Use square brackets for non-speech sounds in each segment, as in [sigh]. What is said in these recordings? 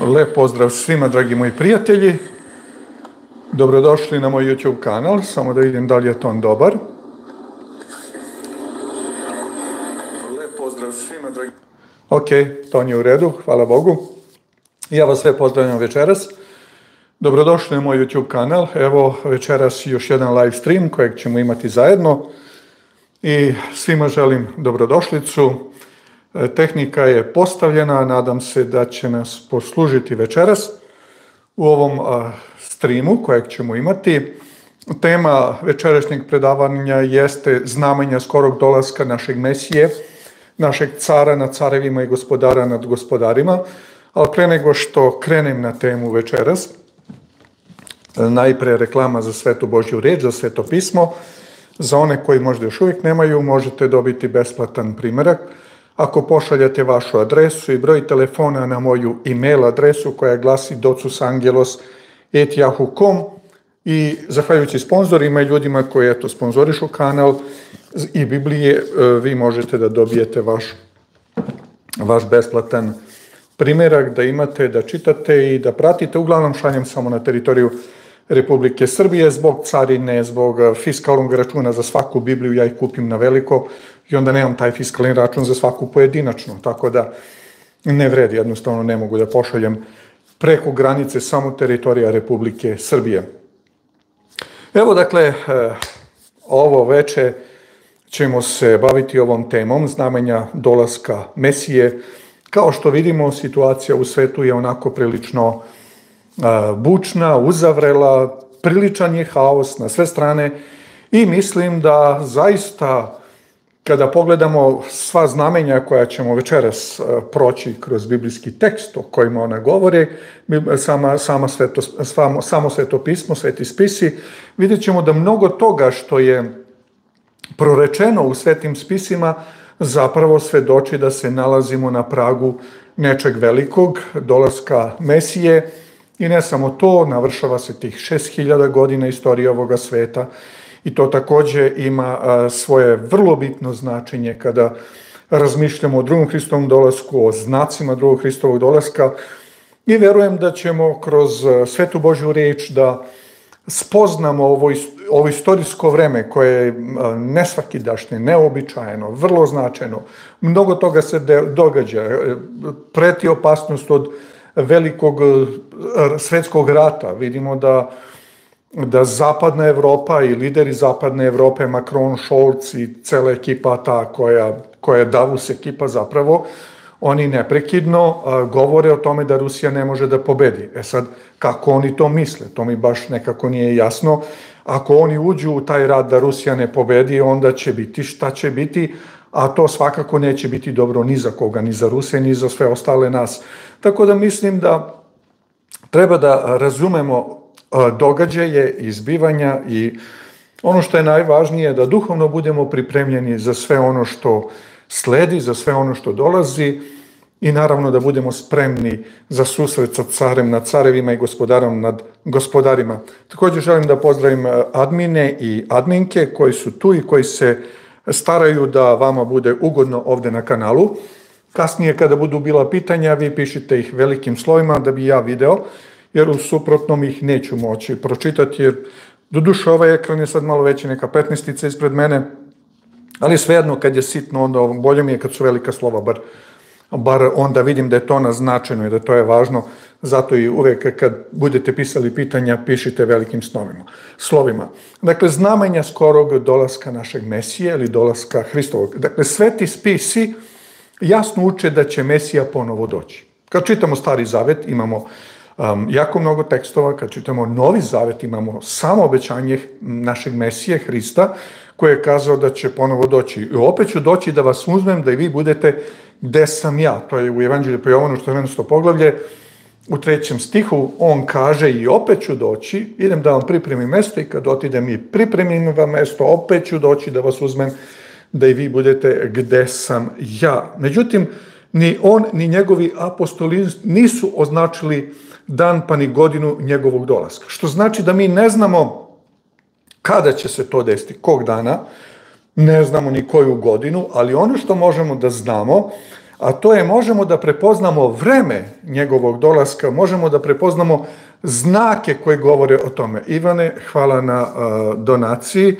Lep pozdrav svima, dragi moji prijatelji. Dobrodošli na moj YouTube kanal, samo da vidim da li je ton dobar. Lep pozdrav svima, dragi... Ok, ton je u redu, hvala Bogu. Ja vas sve pozdravljam večeras. Dobrodošli na moj YouTube kanal. Evo večeras još jedan live stream kojeg ćemo imati zajedno. I svima želim dobrodošlicu. E, tehnika je postavljena, nadam se da će nas poslužiti večeras u ovom streamu kojeg ćemo imati. Tema večerašnjeg predavanja jeste znamenja skorog dolaska našeg Mesije, našeg cara nad carevima i gospodara nad gospodarima. Ali pre nego što krenem na temu večeras, najpre reklama za Svetu Božju reč, za Sveto pismo. Za one koji možda još uvijek nemaju, možete dobiti besplatan primerak ako pošaljete vašu adresu i broj telefona na moju e-mail adresu koja glasi docusangelos.yahoo.com i zahvaljujući sponsorima i ljudima koji eto, sponzorišu kanal i Biblije, e, vi možete da dobijete vaš, vaš besplatan primerak, da imate, da čitate i da pratite. Uglavnom šaljem samo na teritoriju Republike Srbije zbog carine, zbog fiskalnog računa za svaku Bibliju, ja ih kupim na veliko, i onda nemam taj fiskalni račun za svaku pojedinačno, tako da ne vredi, jednostavno ne mogu da pošaljem preko granice samo teritorija Republike Srbije. Evo dakle, eh, ovo veče ćemo se baviti ovom temom znamenja dolaska Mesije. Kao što vidimo, situacija u svetu je onako prilično eh, bučna, uzavrela, priličan je haos na sve strane i mislim da zaista kada pogledamo sva znamenja koja ćemo večeras e, proći kroz biblijski tekst o kojima ona govore, sama, sama sveto, samo, samo sveto pismo, sveti spisi, vidjet ćemo da mnogo toga što je prorečeno u svetim spisima zapravo svedoči da se nalazimo na pragu nečeg velikog, dolaska Mesije. I ne samo to, navršava se tih 6000 godina istorije ovoga sveta i to takođe ima svoje vrlo bitno značenje kada razmišljamo o drugom Hristovom dolasku, o znacima drugog Hristovog dolaska i verujem da ćemo kroz svetu Božju reč da spoznamo ovo, ovo istorijsko vreme koje je nesvakidašnje, neobičajeno, vrlo značajno. Mnogo toga se događa. Preti opasnost od velikog svetskog rata. Vidimo da da zapadna Evropa i lideri zapadne Evrope, Macron, Scholz i cela ekipa ta koja, koja je Davus ekipa zapravo, oni neprekidno govore o tome da Rusija ne može da pobedi. E sad, kako oni to misle? To mi baš nekako nije jasno. Ako oni uđu u taj rad da Rusija ne pobedi, onda će biti šta će biti, a to svakako neće biti dobro ni za koga, ni za Ruse, ni za sve ostale nas. Tako da mislim da treba da razumemo događaje, izbivanja i ono što je najvažnije da duhovno budemo pripremljeni za sve ono što sledi, za sve ono što dolazi i naravno da budemo spremni za susret sa carem nad carevima i gospodarom nad gospodarima. Takođe želim da pozdravim admine i adminke koji su tu i koji se staraju da vama bude ugodno ovde na kanalu. Kasnije kada budu bila pitanja, vi pišite ih velikim slovima da bi ja video jer u suprotnom ih neću moći pročitati, jer do duše ovaj ekran je sad malo veći, neka 15 ispred mene, ali svejedno kad je sitno, onda bolje mi je kad su velika slova, bar, bar onda vidim da je to naznačeno i da to je važno, zato i uvek kad budete pisali pitanja, pišite velikim slovima. slovima. Dakle, znamenja skorog dolaska našeg Mesije ili dolaska Hristovog. Dakle, sveti spisi jasno uče da će Mesija ponovo doći. Kad čitamo Stari Zavet, imamo um, jako mnogo tekstova, kad čitamo Novi Zavet, imamo samo obećanje našeg Mesije, Hrista, koji je kazao da će ponovo doći. I opet ću doći da vas uzmem, da i vi budete gde sam ja. To je u Evanđelju po Jovanu, što je to poglavlje, u trećem stihu on kaže i opet ću doći, idem da vam pripremim mesto i kad otidem i pripremim vam mesto, opet ću doći da vas uzmem, da i vi budete gde sam ja. Međutim, ni on, ni njegovi apostoli nisu označili dan pa ni godinu njegovog dolaska. Što znači da mi ne znamo kada će se to desiti, kog dana, ne znamo ni koju godinu, ali ono što možemo da znamo, a to je možemo da prepoznamo vreme njegovog dolaska, možemo da prepoznamo znake koje govore o tome. Ivane, hvala na donaciji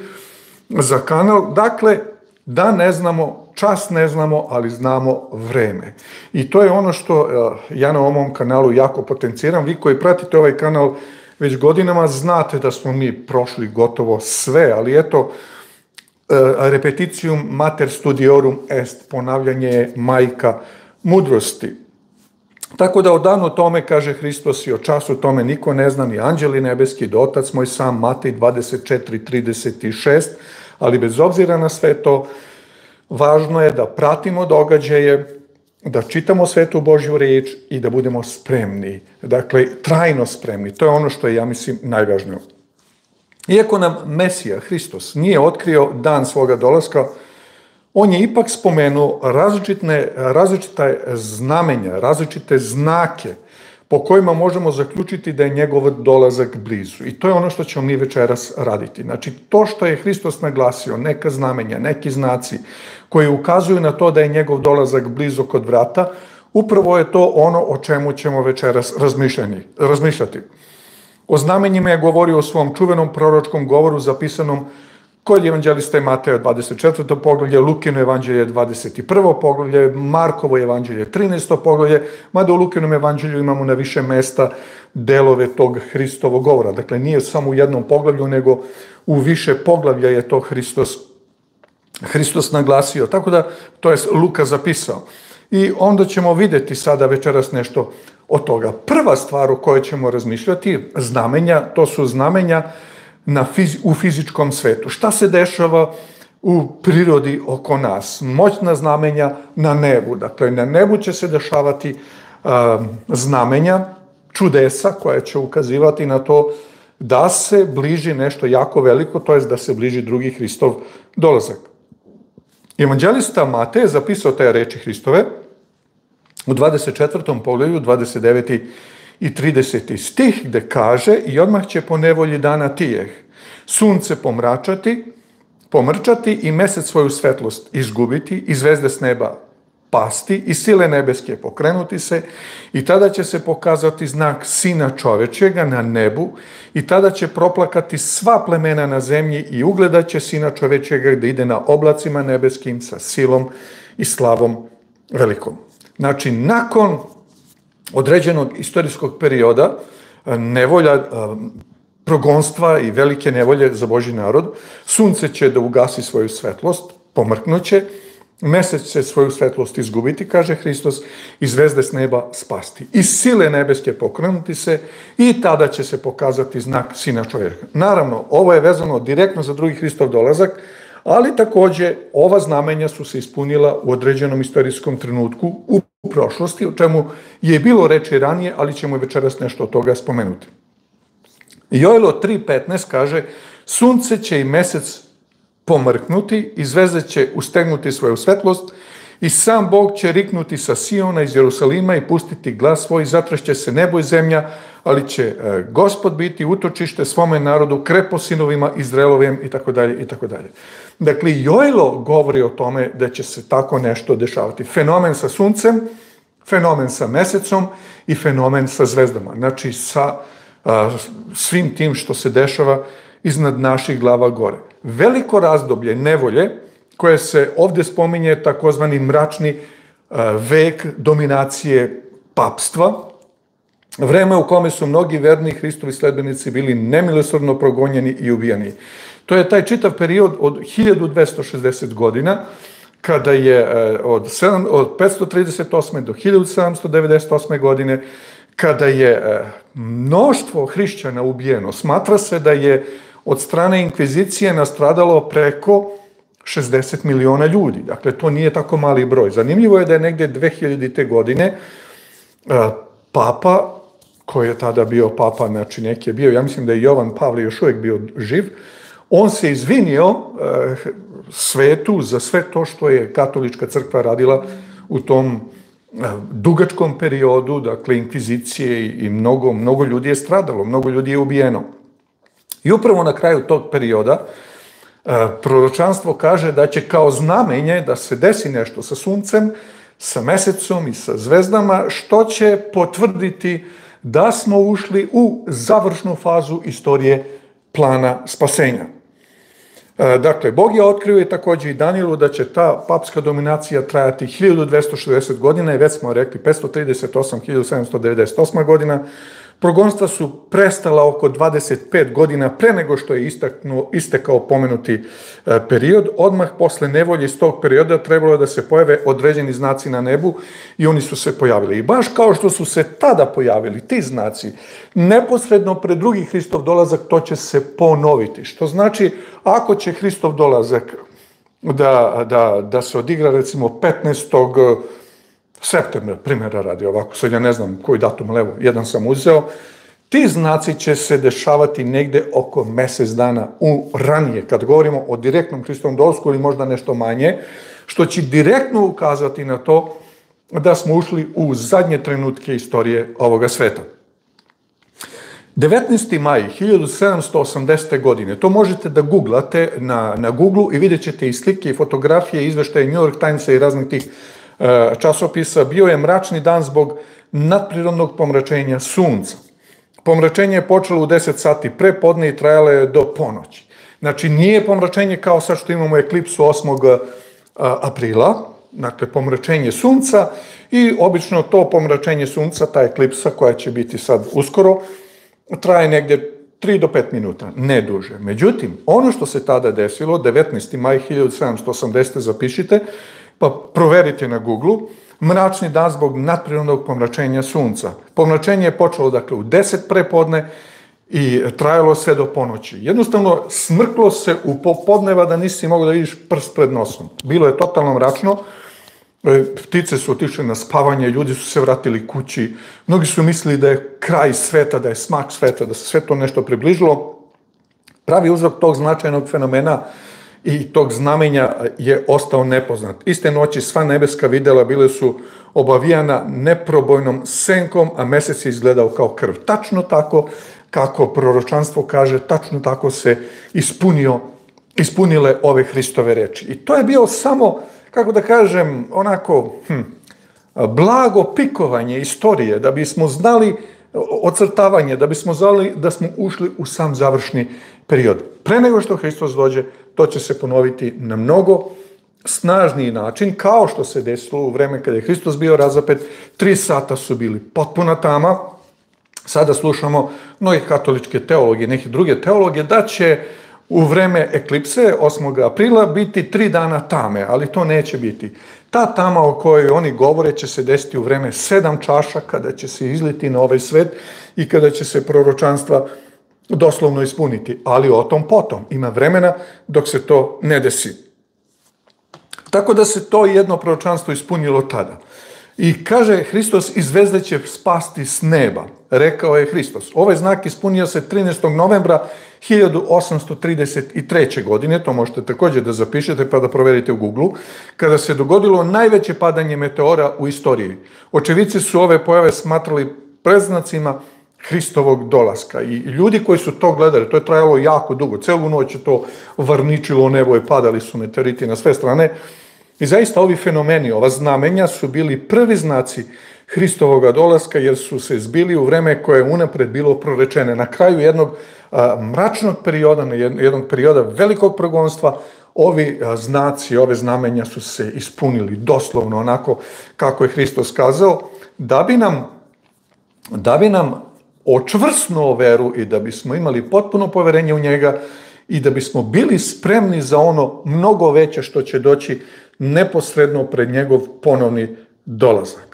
za kanal. Dakle, da ne znamo, čas ne znamo, ali znamo vreme. I to je ono što uh, ja na ovom kanalu jako potenciram. Vi koji pratite ovaj kanal već godinama znate da smo mi prošli gotovo sve, ali eto, repeticium mater studiorum est, ponavljanje je majka mudrosti. Tako da o danu tome, kaže Hristos, i o času tome niko ne zna, ni anđeli nebeski, do otac moj sam, Matej 24.36, ali bez obzira na sve to, važno je da pratimo događaje, da čitamo svetu Božju reč i da budemo spremni, dakle, trajno spremni. To je ono što je, ja mislim, najvažnije. Iako nam Mesija, Hristos, nije otkrio dan svoga dolaska, on je ipak spomenuo različite, različite znamenja, različite znake po kojima možemo zaključiti da je njegov dolazak blizu. I to je ono što ćemo mi večeras raditi. Znači, to što je Hristos naglasio, neka znamenja, neki znaci koji ukazuju na to da je njegov dolazak blizu kod vrata, upravo je to ono o čemu ćemo večeras razmišljati. O znamenjima je govorio u svom čuvenom proročkom govoru zapisanom kod evanđelista Mateja 24. poglavlje, Lukino evanđelje 21. poglavlje, Markovo evanđelje 13. poglavlje, mada u Lukinom evanđelju imamo na više mesta delove tog Hristovog govora. Dakle, nije samo u jednom poglavlju, nego u više poglavlja je to Hristos, Hristos naglasio. Tako da, to je Luka zapisao. I onda ćemo videti sada večeras nešto od toga. Prva stvar o kojoj ćemo razmišljati, znamenja, to su znamenja na fiz, u fizičkom svetu. Šta se dešava u prirodi oko nas? Moćna znamenja na nebu. Dakle, na nebu će se dešavati uh, znamenja, čudesa koja će ukazivati na to da se bliži nešto jako veliko, to je da se bliži drugi Hristov dolazak. Evanđelista Matej je zapisao te reči Hristove, u 24. pogledu, 29. i 30. stih, gde kaže i odmah će po nevolji dana tijeh sunce pomračati, pomrčati i mesec svoju svetlost izgubiti i zvezde s neba pasti i sile nebeske pokrenuti se i tada će se pokazati znak sina čovečega na nebu i tada će proplakati sva plemena na zemlji i ugledat će sina čovečega da ide na oblacima nebeskim sa silom i slavom velikom. Znači, nakon određenog istorijskog perioda, e, nevolja, e, progonstva i velike nevolje za Boži narod, sunce će da ugasi svoju svetlost, pomrknuće, mesec će svoju svetlost izgubiti, kaže Hristos, i zvezde s neba spasti. I sile nebeske pokrenuti se i tada će se pokazati znak Sina čovjeka. Naravno, ovo je vezano direktno za drugi Hristov dolazak, ali takođe ova znamenja su se ispunila u određenom istorijskom trenutku u prošlosti, o čemu je bilo reči ranije, ali ćemo večeras nešto od toga spomenuti. Jojlo 3.15 kaže, sunce će i mesec pomrknuti i zvezde će ustegnuti svoju svetlost i sam Bog će riknuti sa Siona iz Jerusalima i pustiti glas svoj, zatrašće se nebo i zemlja, ali će e, gospod biti utočište svome narodu, krepo sinovima Izraelovim i tako dalje i tako dalje. Dakle, Jojlo govori o tome da će se tako nešto dešavati. Fenomen sa suncem, fenomen sa mesecom i fenomen sa zvezdama. Znači, sa a, svim tim što se dešava iznad naših glava gore. Veliko razdoblje nevolje, koje se ovde spominje takozvani mračni a, vek dominacije papstva, vreme u kome su mnogi verni Hristovi sledbenici bili nemilosrdno progonjeni i ubijani. To je taj čitav period od 1260 godina, kada je e, od, 7, od 538. do 1798. godine, kada je e, mnoštvo hrišćana ubijeno, smatra se da je od strane inkvizicije nastradalo preko 60 miliona ljudi. Dakle, to nije tako mali broj. Zanimljivo je da je negde 2000. godine e, papa, koji je tada bio papa, znači neki je bio, ja mislim da je Jovan Pavle još uvijek bio živ, on se izvinio eh, svetu za sve to što je katolička crkva radila u tom eh, dugačkom periodu, dakle, inkvizicije i mnogo, mnogo ljudi je stradalo, mnogo ljudi je ubijeno. I upravo na kraju tog perioda proročanstvo kaže da će kao znamenje da se desi nešto sa suncem, sa mesecom i sa zvezdama, što će potvrditi da smo ušli u završnu fazu istorije plana spasenja. E, dakle, Bog je otkrio i takođe i Danielu da će ta papska dominacija trajati 1260 godina i već smo rekli 538 1798 godina, Progonstva su prestala oko 25 godina pre nego što je istaknuo, istekao pomenuti e, period. Odmah posle nevolje iz tog perioda trebalo da se pojave određeni znaci na nebu i oni su se pojavili. I baš kao što su se tada pojavili ti znaci, neposredno pred drugi Hristov dolazak to će se ponoviti. Što znači, ako će Hristov dolazak da, da, da se odigra recimo 15 septembra, primjera radi ovako, sad ja ne znam koji datum, ali evo, jedan sam uzeo, ti znaci će se dešavati negde oko mesec dana u ranije, kad govorimo o direktnom Hristovom dolazku ili možda nešto manje, što će direktno ukazati na to da smo ušli u zadnje trenutke istorije ovoga sveta. 19. maj 1780. godine, to možete da googlate na, na Google i vidjet ćete i slike i fotografije, izveštaje New York Timesa i raznih tih časopisa, bio je mračni dan zbog nadprirodnog pomračenja sunca. Pomračenje je počelo u 10 sati pre podne i trajalo je do ponoći. Znači, nije pomračenje kao sad što imamo eklipsu 8. aprila, dakle, pomračenje sunca i obično to pomračenje sunca, ta eklipsa koja će biti sad uskoro, traje negde 3 do 5 minuta, ne duže. Međutim, ono što se tada desilo, 19. maj 1780. zapišite, pa proverite na Google, mračni dan zbog nadprirodnog pomračenja sunca. Pomračenje je počelo dakle u 10 prepodne i trajalo sve do ponoći. Jednostavno smrklo se u popodneva da nisi mogao da vidiš prst pred nosom. Bilo je totalno mračno, e, ptice su otišle na spavanje, ljudi su se vratili kući, mnogi su mislili da je kraj sveta, da je smak sveta, da se sve to nešto približilo. Pravi uzrok tog značajnog fenomena i tog znamenja je ostao nepoznat. Iste noći sva nebeska videla bile su obavijana neprobojnom senkom, a mesec je izgledao kao krv. Tačno tako kako proročanstvo kaže, tačno tako se ispunio, ispunile ove Hristove reči. I to je bio samo, kako da kažem, onako hm, blago pikovanje istorije, da bismo znali ocrtavanje, da bismo znali da smo ušli u sam završni period. Pre nego što Hristos dođe, to će se ponoviti na mnogo snažniji način, kao što se desilo u vreme kada je Hristos bio razapet, tri sata su bili potpuna tama, sada slušamo mnogih katoličke teologije, neke druge teologije, da će u vreme eklipse 8. aprila biti tri dana tame, ali to neće biti. Ta tama o kojoj oni govore će se desiti u vreme sedam čaša, kada će se izliti na ovaj svet i kada će se proročanstva doslovno ispuniti, ali o tom potom. Ima vremena dok se to ne desi. Tako da se to jedno proročanstvo ispunilo tada. I kaže Hristos, i zvezde će spasti s neba. Rekao je Hristos. Ovaj znak ispunio se 13. novembra 1833. godine, to možete takođe da zapišete pa da proverite u Google, kada se dogodilo najveće padanje meteora u istoriji. Očevici su ove pojave smatrali preznacima Hristovog dolaska. I ljudi koji su to gledali, to je trajalo jako dugo, celu noć je to varničilo nebo i padali su meteoriti na sve strane. I zaista ovi fenomeni, ova znamenja su bili prvi znaci Hristovog dolaska jer su se zbili u vreme koje je unapred bilo prorečene. Na kraju jednog mračnog perioda, jednog perioda velikog progonstva, ovi znaci, ove znamenja su se ispunili doslovno onako kako je Hristos kazao, da bi nam da bi nam očvrsnuo veru i da bismo imali potpuno poverenje u njega i da bismo bili spremni za ono mnogo veće što će doći neposredno pred njegov ponovni dolazak.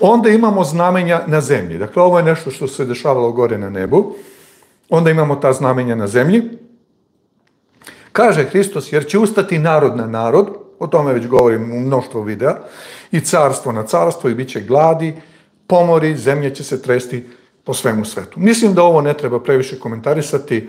Onda imamo znamenja na zemlji. Dakle, ovo je nešto što se dešavalo gore na nebu. Onda imamo ta znamenja na zemlji. Kaže Hristos, jer će ustati narod na narod, o tome već govorim u mnoštvo videa, i carstvo na carstvo i bit će gladi, pomori, zemlja će se tresti po svemu svetu. Mislim da ovo ne treba previše komentarisati.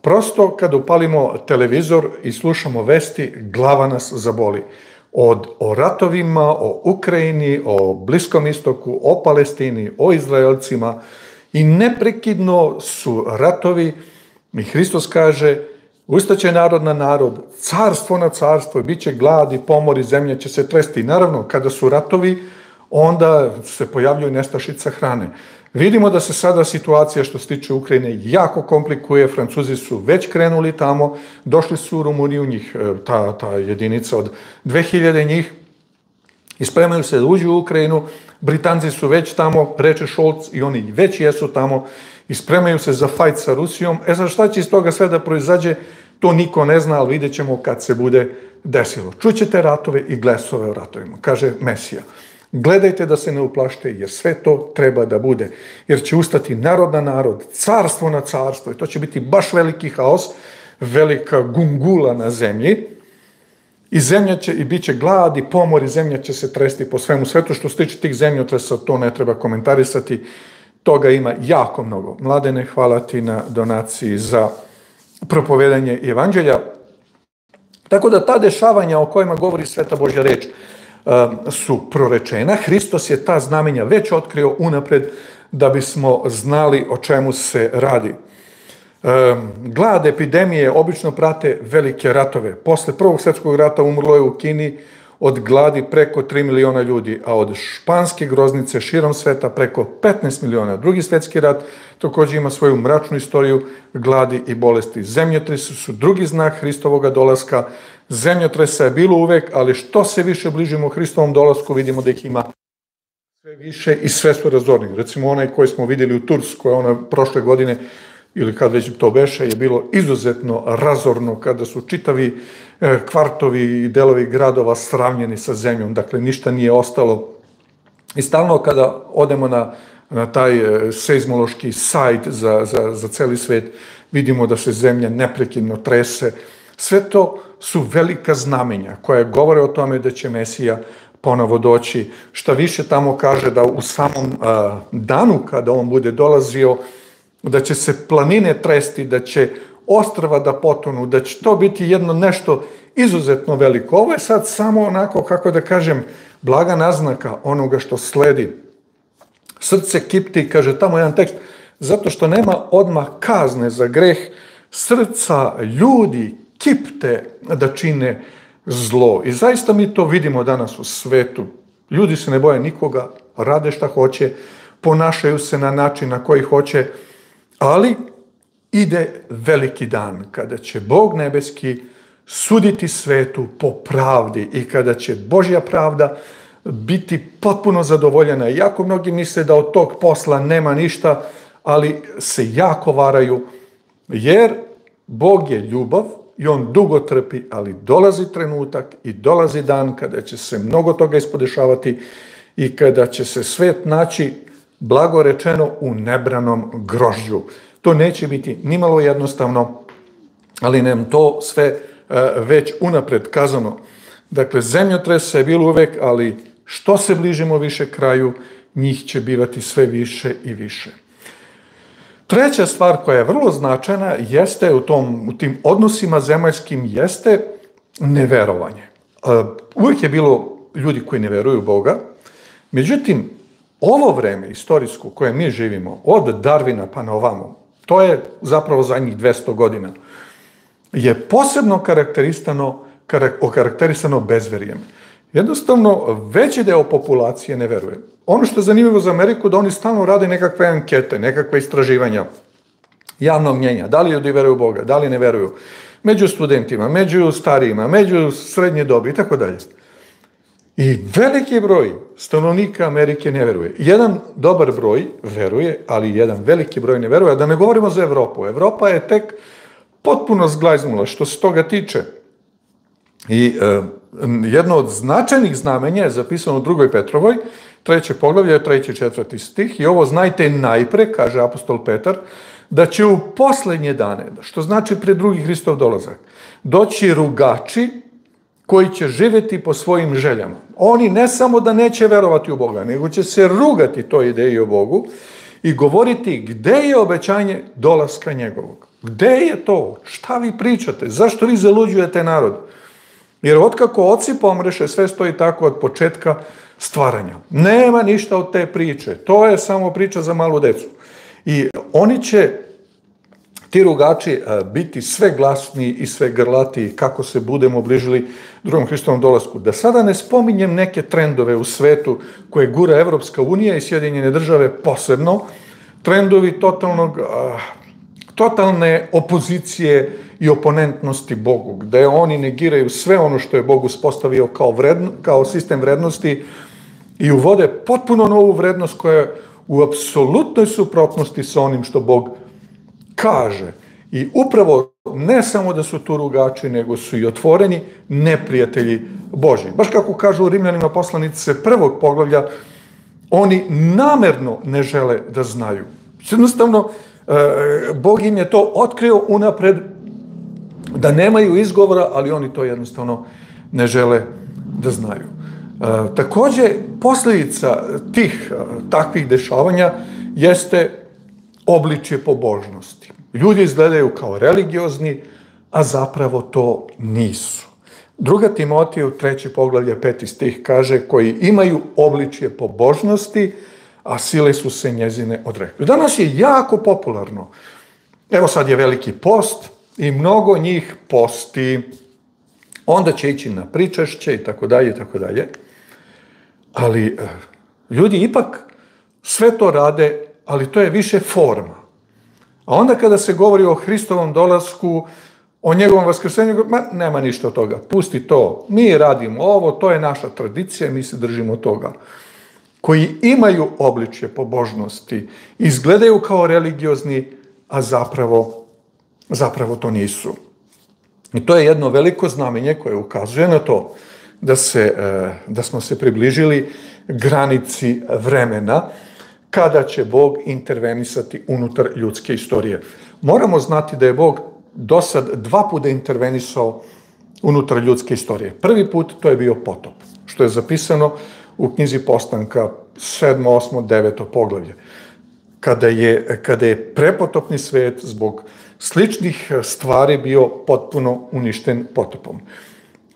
Prosto kad upalimo televizor i slušamo vesti, glava nas zaboli. Od, o ratovima, o Ukrajini, o Bliskom istoku, o Palestini, o Izraelcima i neprekidno su ratovi i Hristos kaže Ustaće narod na narod, carstvo na carstvo, bit će gladi, pomori, zemlja će se tresti. Naravno, kada su ratovi, onda se pojavljaju nestašica hrane. Vidimo da se sada situacija što se tiče Ukrajine jako komplikuje, Francuzi su već krenuli tamo, došli su u Rumuniju, njih, e, ta, ta jedinica od 2000 njih, i spremaju se da uđu u Ukrajinu, Britanci su već tamo, reče Šolc, i oni već jesu tamo, i spremaju se za fajt sa Rusijom. E sad šta će iz toga sve da proizađe, to niko ne zna, ali vidjet ćemo kad se bude desilo. Čućete ratove i glesove o ratovima, kaže Mesija. Gledajte da se ne uplašte, jer sve to treba da bude. Jer će ustati narod na narod, carstvo na carstvo, i to će biti baš veliki haos, velika gungula na zemlji, i zemlja će, i bit će glad i pomor, i zemlja će se tresti po svemu svetu. Što se tiče tih zemljotresa, to ne treba komentarisati, toga ima jako mnogo. Mladene, hvala ti na donaciji za propovedanje evanđelja. Tako da ta dešavanja o kojima govori Sveta Božja reč, su prorečena. Hristos je ta znamenja već otkrio unapred da bismo znali o čemu se radi. Glad, epidemije obično prate velike ratove. Posle Prvog svetskog rata umrlo je u Kini od gladi preko 3 miliona ljudi, a od španske groznice širom sveta preko 15 miliona. Drugi svetski rat takođe ima svoju mračnu istoriju gladi i bolesti. Zemljotresi su drugi znak Hristovoga dolaska. Zemljotresa je bilo uvek, ali što se više bližimo Hristovom dolasku, vidimo da ih ima sve više i sve su razorni. Recimo onaj koji smo videli u Turskoj, ona prošle godine, ili kad već to beše, je bilo izuzetno razorno kada su čitavi e, kvartovi i delovi gradova sravnjeni sa zemljom, dakle ništa nije ostalo. I stalno kada odemo na, na taj e, seizmološki sajt za, za, za celi svet, vidimo da se zemlja neprekidno trese. Sve to su velika znamenja koja govore o tome da će Mesija ponovo doći. Šta više tamo kaže da u samom danu kada on bude dolazio, da će se planine tresti, da će ostrava da potonu, da će to biti jedno nešto izuzetno veliko. Ovo je sad samo onako, kako da kažem, blaga naznaka onoga što sledi. Srce kipti, kaže tamo jedan tekst, zato što nema odmah kazne za greh, srca ljudi kipte da čine zlo. I zaista mi to vidimo danas u svetu. Ljudi se ne boje nikoga, rade šta hoće, ponašaju se na način na koji hoće, Ali ide veliki dan kada će Bog nebeski suditi svetu po pravdi i kada će Božja pravda biti potpuno zadovoljena. Jako mnogi misle da od tog posla nema ništa, ali se jako varaju, jer Bog je ljubav i on dugo trpi, ali dolazi trenutak i dolazi dan kada će se mnogo toga ispodešavati i kada će se svet naći blago rečeno, u nebranom grožđu. To neće biti nimalo jednostavno, ali nam to sve e, već unapred kazano. Dakle, zemljotresa je bilo uvek, ali što se bližimo više kraju, njih će bivati sve više i više. Treća stvar koja je vrlo značajna jeste u, tom, u tim odnosima zemaljskim jeste neverovanje. E, uvek je bilo ljudi koji ne veruju u Boga, međutim, Ovo vreme istorijsko u kojem mi živimo, od Darvina pa na ovamo, to je zapravo zadnjih 200 godina, je posebno karakterisano, okarakterisano bezverijem. Jednostavno, veći deo populacije ne veruje. Ono što je zanimljivo za Ameriku, da oni stalno rade nekakve ankete, nekakve istraživanja javnog mnjenja, da li ljudi veruju Boga, da li ne veruju, među studentima, među starijima, među srednje dobi i tako dalje. I veliki broj stanovnika Amerike ne veruje. Jedan dobar broj veruje, ali jedan veliki broj ne veruje. Da ne govorimo za Evropu. Evropa je tek potpuno zglajznula što se toga tiče. I e, jedno od značajnih znamenja je zapisano u drugoj Petrovoj, treće poglavlje, treći četvrti stih, i ovo znajte najpre, kaže apostol Petar, da će u poslednje dane, što znači pre drugi Hristov dolazak, doći rugači koji će živeti po svojim željama. Oni ne samo da neće verovati u Boga, nego će se rugati toj ideji o Bogu i govoriti gde je obećanje dolaska njegovog. Gde je to? Šta vi pričate? Zašto vi zaluđujete narod? Jer otkako oci pomreše, sve stoji tako od početka stvaranja. Nema ništa od te priče. To je samo priča za malu decu. I oni će ti rugači e, biti sve glasniji i sve grlatiji kako se budemo bližili drugom Hristovom dolasku. Da sada ne spominjem neke trendove u svetu koje gura Evropska unija i Sjedinjene države posebno, trendovi totalnog, totalne opozicije i oponentnosti Bogu, gde oni negiraju sve ono što je Bog uspostavio kao, vredno, kao sistem vrednosti i uvode potpuno novu vrednost koja je u apsolutnoj suprotnosti sa onim što Bog kaže. I upravo ne samo da su tu rugači, nego su i otvoreni neprijatelji Boži. Baš kako kažu Rimljanima poslanice prvog poglavlja, oni namerno ne žele da znaju. Jednostavno, e, Bog im je to otkrio unapred da nemaju izgovora, ali oni to jednostavno ne žele da znaju. E, takođe, posljedica tih e, takvih dešavanja jeste obličje pobožnosti. Ljudi izgledaju kao religiozni, a zapravo to nisu. Druga Timotiju, treći poglavlje, peti stih, kaže koji imaju obličje pobožnosti, a sile su se njezine odrekli. Danas je jako popularno. Evo sad je veliki post i mnogo njih posti. Onda će ići na pričašće i tako dalje tako dalje. Ali eh, ljudi ipak sve to rade, ali to je više forma. A onda kada se govori o Hristovom dolasku, o njegovom vaskrsenju, ma, nema ništa od toga, pusti to, mi radimo ovo, to je naša tradicija, mi se držimo toga. Koji imaju obličje pobožnosti, izgledaju kao religiozni, a zapravo, zapravo to nisu. I to je jedno veliko znamenje koje ukazuje na to da, se, e, da smo se približili granici vremena, kada će Bog intervenisati unutar ljudske istorije. Moramo znati da je Bog do sad dva puta intervenisao unutar ljudske istorije. Prvi put to je bio potop, što je zapisano u knjizi Postanka 7., 8., 9. poglavlje. Kada je, kada je prepotopni svet zbog sličnih stvari bio potpuno uništen potopom.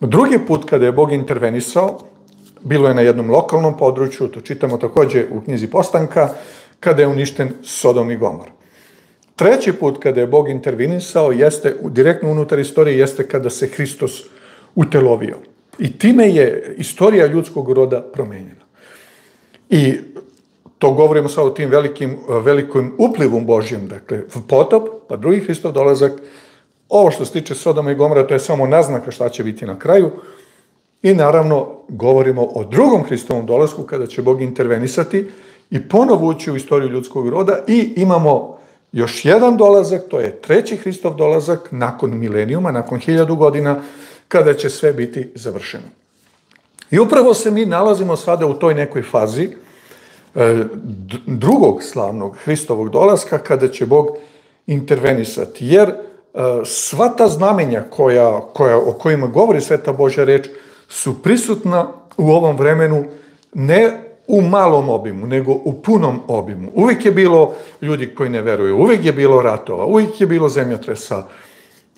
Drugi put kada je Bog intervenisao, bilo je na jednom lokalnom području, to čitamo takođe u knjizi Postanka, kada je uništen Sodom i Gomor. Treći put kada je Bog intervenisao jeste, direktno unutar istorije, jeste kada se Hristos utelovio. I time je istorija ljudskog roda promenjena. I to govorimo sad o tim velikim, velikim uplivom Božjem, dakle, potop, pa drugi Hristov dolazak, ovo što se tiče Sodoma i Gomora, to je samo naznaka šta će biti na kraju, I naravno, govorimo o drugom Hristovom dolasku kada će Bog intervenisati i ponovo ući u istoriju ljudskog roda. I imamo još jedan dolazak, to je treći Hristov dolazak nakon milenijuma, nakon hiljadu godina, kada će sve biti završeno. I upravo se mi nalazimo sada u toj nekoj fazi drugog slavnog Hristovog dolaska kada će Bog intervenisati. Jer e, sva ta znamenja koja, koja, o kojima govori Sveta Božja reč su prisutna u ovom vremenu ne u malom obimu, nego u punom obimu. Uvijek je bilo ljudi koji ne veruju, uvijek je bilo ratova, uvijek je bilo zemljotresa,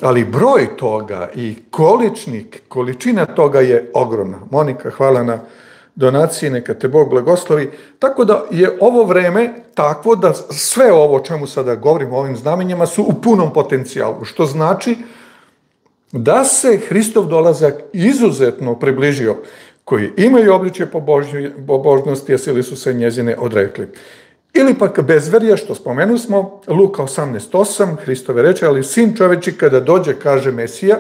ali broj toga i količnik, količina toga je ogromna. Monika, hvala na donaciji, neka te Bog blagoslovi. Tako da je ovo vreme takvo da sve ovo čemu sada govorimo, ovim znamenjima, su u punom potencijalu, što znači da se Hristov dolazak izuzetno približio, koji imaju obličje pobožnosti, a sili su se njezine odrekli. Ili pak bezverje, što spomenu smo, Luka 18.8, Hristove reče, ali sin čoveči kada dođe, kaže Mesija,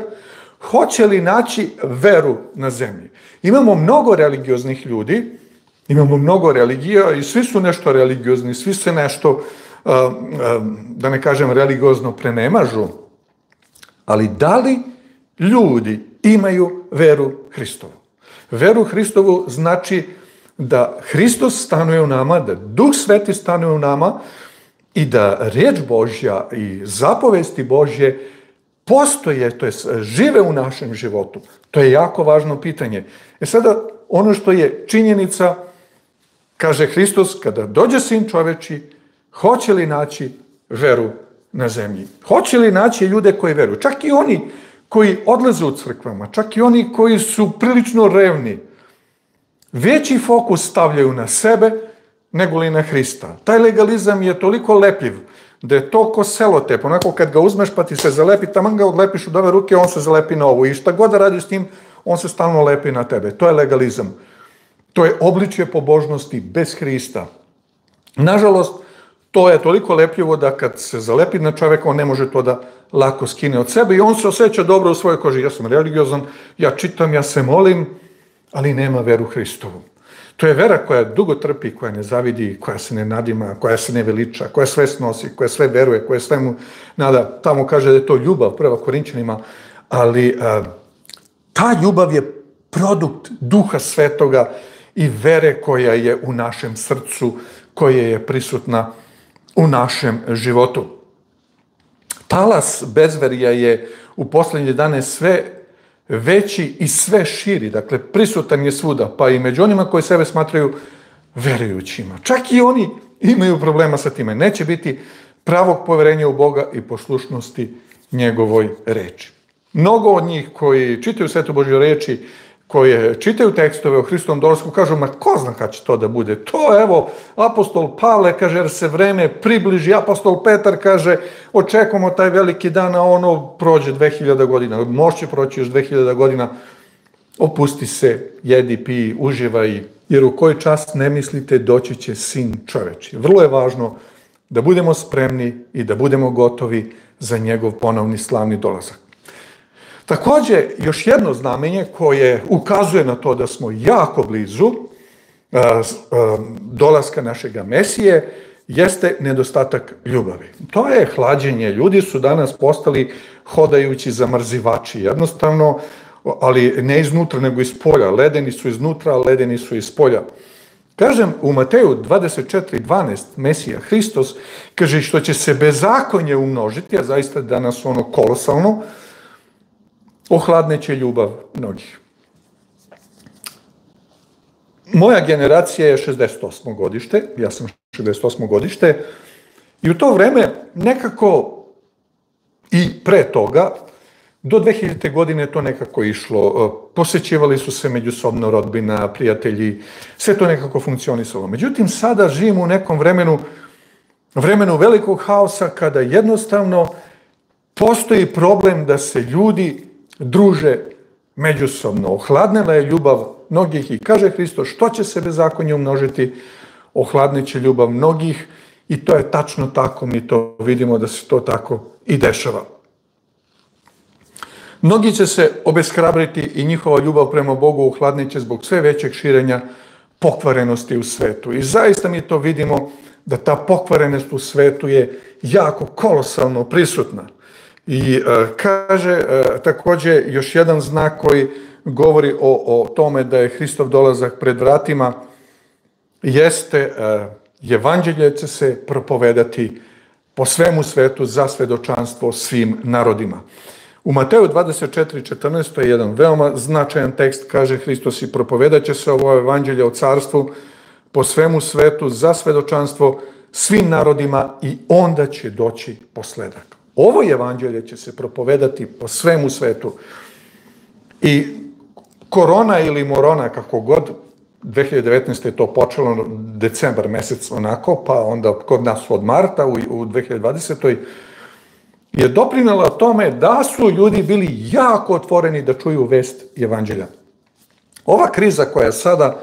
hoće li naći veru na zemlji? Imamo mnogo religioznih ljudi, imamo mnogo religija i svi su nešto religiozni, svi se nešto, da ne kažem, religiozno prenemažu, ali da li ljudi imaju veru Hristovu. Veru Hristovu znači da Hristos stanuje u nama, da Duh Sveti stanuje u nama i da riječ Božja i zapovesti Božje postoje, to je žive u našem životu. To je jako važno pitanje. E sada, ono što je činjenica, kaže Hristos, kada dođe sin čoveči, hoće li naći veru na zemlji? Hoće li naći ljude koji veruju? Čak i oni koji odlaze u crkvama, čak i oni koji su prilično revni, veći fokus stavljaju na sebe nego li na Hrista. Taj legalizam je toliko lepljiv da je to ko selotep, onako kad ga uzmeš pa ti se zalepi, taman ga odlepiš od ove ruke, on se zalepi na ovu i šta god da radiš s tim, on se stalno lepi na tebe. To je legalizam. To je obličje pobožnosti bez Hrista. Nažalost, to je toliko lepljivo da kad se zalepi na čoveka, on ne može to da lako skine od sebe i on se osjeća dobro u svojoj koži. Ja sam religiozan, ja čitam, ja se molim, ali nema veru Hristovu. To je vera koja dugo trpi, koja ne zavidi, koja se ne nadima, koja se ne veliča, koja sve snosi, koja sve veruje, koja sve mu nada. Tamo kaže da je to ljubav, prva Korinčanima, ali a, ta ljubav je produkt duha svetoga i vere koja je u našem srcu, koja je prisutna u našem životu. Talas bezverija je u poslednje dane sve veći i sve širi, dakle prisutan je svuda, pa i među onima koji sebe smatraju verujućima. Čak i oni imaju problema sa time. Neće biti pravog poverenja u Boga i poslušnosti njegovoj reči. Mnogo od njih koji čitaju Svetu Božju reči koje čitaju tekstove o Hristovom dolasku, kažu, ma ko zna kada će to da bude. To, evo, apostol Pavle kaže, jer se vreme približi, apostol Petar kaže, očekujemo taj veliki dan, a ono prođe 2000 godina, moće proći još 2000 godina, opusti se, jedi, pi, uživaj, jer u koji čas ne mislite doći će sin čoveči. Vrlo je važno da budemo spremni i da budemo gotovi za njegov ponovni slavni dolazak. Takođe, još jedno znamenje koje ukazuje na to da smo jako blizu dolaska našega Mesije, jeste nedostatak ljubavi. To je hlađenje. Ljudi su danas postali hodajući zamrzivači. Jednostavno, ali ne iznutra, nego iz polja. Ledeni su iznutra, a ledeni su iz polja. Kažem, u Mateju 24.12 Mesija Hristos kaže što će se bezakonje umnožiti, a zaista danas ono kolosalno, ohladneće ljubav mnogih. Moja generacija je 68. godište, ja sam 68. godište, i u to vreme nekako i pre toga, do 2000. godine to nekako išlo. Posećivali su se međusobno rodbina, prijatelji, sve to nekako funkcionisalo. Međutim, sada živimo u nekom vremenu, vremenu velikog haosa kada jednostavno postoji problem da se ljudi druže međusobno. Ohladnela je ljubav mnogih i kaže Hristo što će se bezakonje umnožiti, ohladneće ljubav mnogih i to je tačno tako, mi to vidimo da se to tako i dešava. Mnogi će se obeshrabriti i njihova ljubav prema Bogu ohladneće zbog sve većeg širenja pokvarenosti u svetu. I zaista mi to vidimo da ta pokvarenost u svetu je jako kolosalno prisutna. I e, kaže e, takođe još jedan znak koji govori o, o tome da je Hristov dolazak pred vratima, jeste e, evanđelje će se propovedati po svemu svetu za svedočanstvo svim narodima. U Mateju 24.14. to je jedan veoma značajan tekst, kaže Hristos i propovedat će se ovo evanđelje o carstvu po svemu svetu za svedočanstvo svim narodima i onda će doći posledak. Ovo evanđelje će se propovedati po svemu svetu. I korona ili morona, kako god, 2019. je to počelo, decembar mesec onako, pa onda kod nas od marta u, u 2020. je doprinala tome da su ljudi bili jako otvoreni da čuju vest evanđelja. Ova kriza koja sada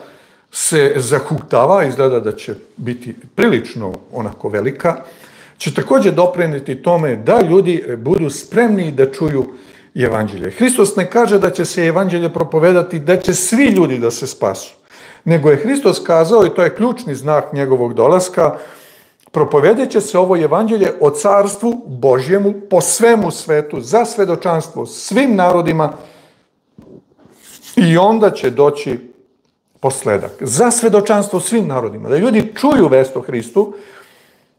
se zahuktava, izgleda da će biti prilično onako velika, će takođe dopriniti tome da ljudi budu spremni da čuju evanđelje. Hristos ne kaže da će se evanđelje propovedati, da će svi ljudi da se spasu. Nego je Hristos kazao, i to je ključni znak njegovog dolaska, propovedet će se ovo evanđelje o carstvu Božjemu po svemu svetu, za svedočanstvo svim narodima i onda će doći posledak. Za svedočanstvo svim narodima. Da ljudi čuju vest o Hristu,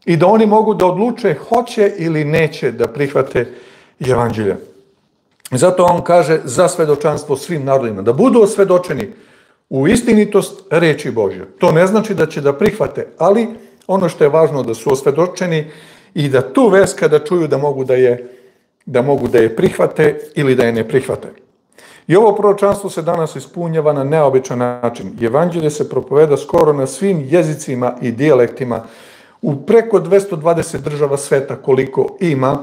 i da oni mogu da odluče hoće ili neće da prihvate evanđelje. Zato on kaže za svedočanstvo svim narodima, da budu osvedočeni u istinitost reči Božje. To ne znači da će da prihvate, ali ono što je važno da su osvedočeni i da tu vest kada čuju da mogu da je, da mogu da je prihvate ili da je ne prihvate. I ovo proročanstvo se danas ispunjava na neobičan način. Evanđelje se propoveda skoro na svim jezicima i dijalektima u preko 220 država sveta koliko ima.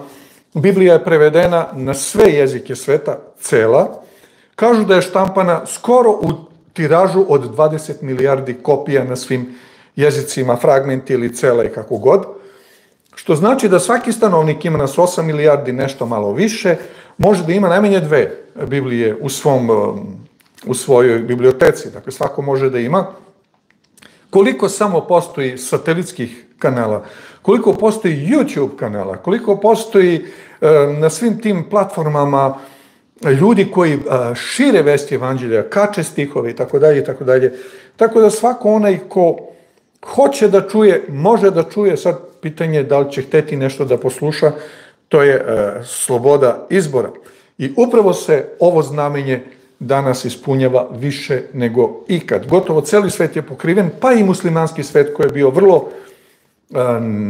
Biblija je prevedena na sve jezike sveta, cela. Kažu da je štampana skoro u tiražu od 20 milijardi kopija na svim jezicima, fragmenti ili cela i kako god. Što znači da svaki stanovnik ima nas 8 milijardi, nešto malo više, može da ima najmanje dve Biblije u, svom, u svojoj biblioteci. Dakle, svako može da ima. Koliko samo postoji satelitskih kanala, koliko postoji YouTube kanala, koliko postoji e, na svim tim platformama ljudi koji e, šire vesti evanđelja, kače stihove i tako dalje i tako dalje. Tako da svako onaj ko hoće da čuje, može da čuje, sad pitanje je da li će hteti nešto da posluša, to je e, sloboda izbora. I upravo se ovo znamenje danas ispunjava više nego ikad. Gotovo celi svet je pokriven, pa i muslimanski svet koji je bio vrlo e,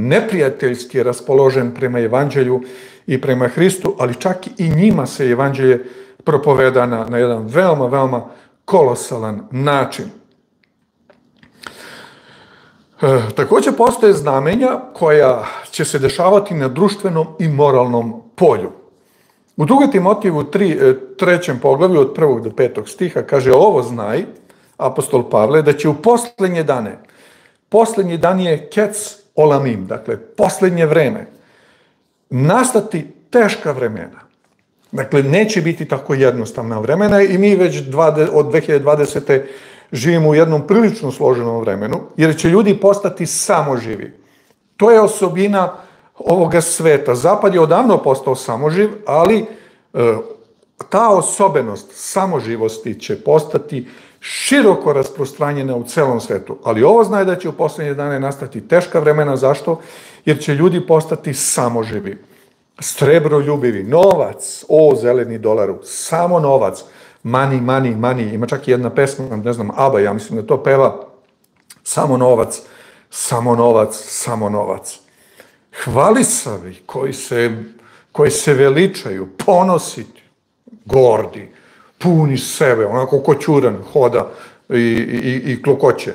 neprijateljski raspoložen prema evanđelju i prema Hristu, ali čak i njima se evanđelje propoveda na, na jedan veoma, veoma kolosalan način. E, takođe postoje znamenja koja će se dešavati na društvenom i moralnom polju. U 2. Timotijevu 3, e, trećem poglavlju od prvog do petog stiha kaže ovo znaj, apostol Pavle, da će u poslednje dane, poslednji dan je kec olamim, dakle poslednje vreme, nastati teška vremena. Dakle, neće biti tako jednostavna vremena i mi već od 2020 živimo u jednom prilično složenom vremenu, jer će ljudi postati samoživi. To je osobina ovoga sveta. Zapad je odavno postao samoživ, ali e, ta osobenost samoživosti će postati široko rasprostranjena u celom svetu. Ali ovo znaje da će u poslednje dane nastati teška vremena. Zašto? Jer će ljudi postati samoživi. Strebro ljubivi. Novac. O, zeleni dolaru. Samo novac money, money, money. Ima čak i jedna pesma, ne znam, Aba, ja mislim da to peva. Samo novac, samo novac, samo novac. Hvalisavi koji se, koji se veličaju, ponositi, gordi, puni sebe, onako koćuran hoda i, i, i klokoće.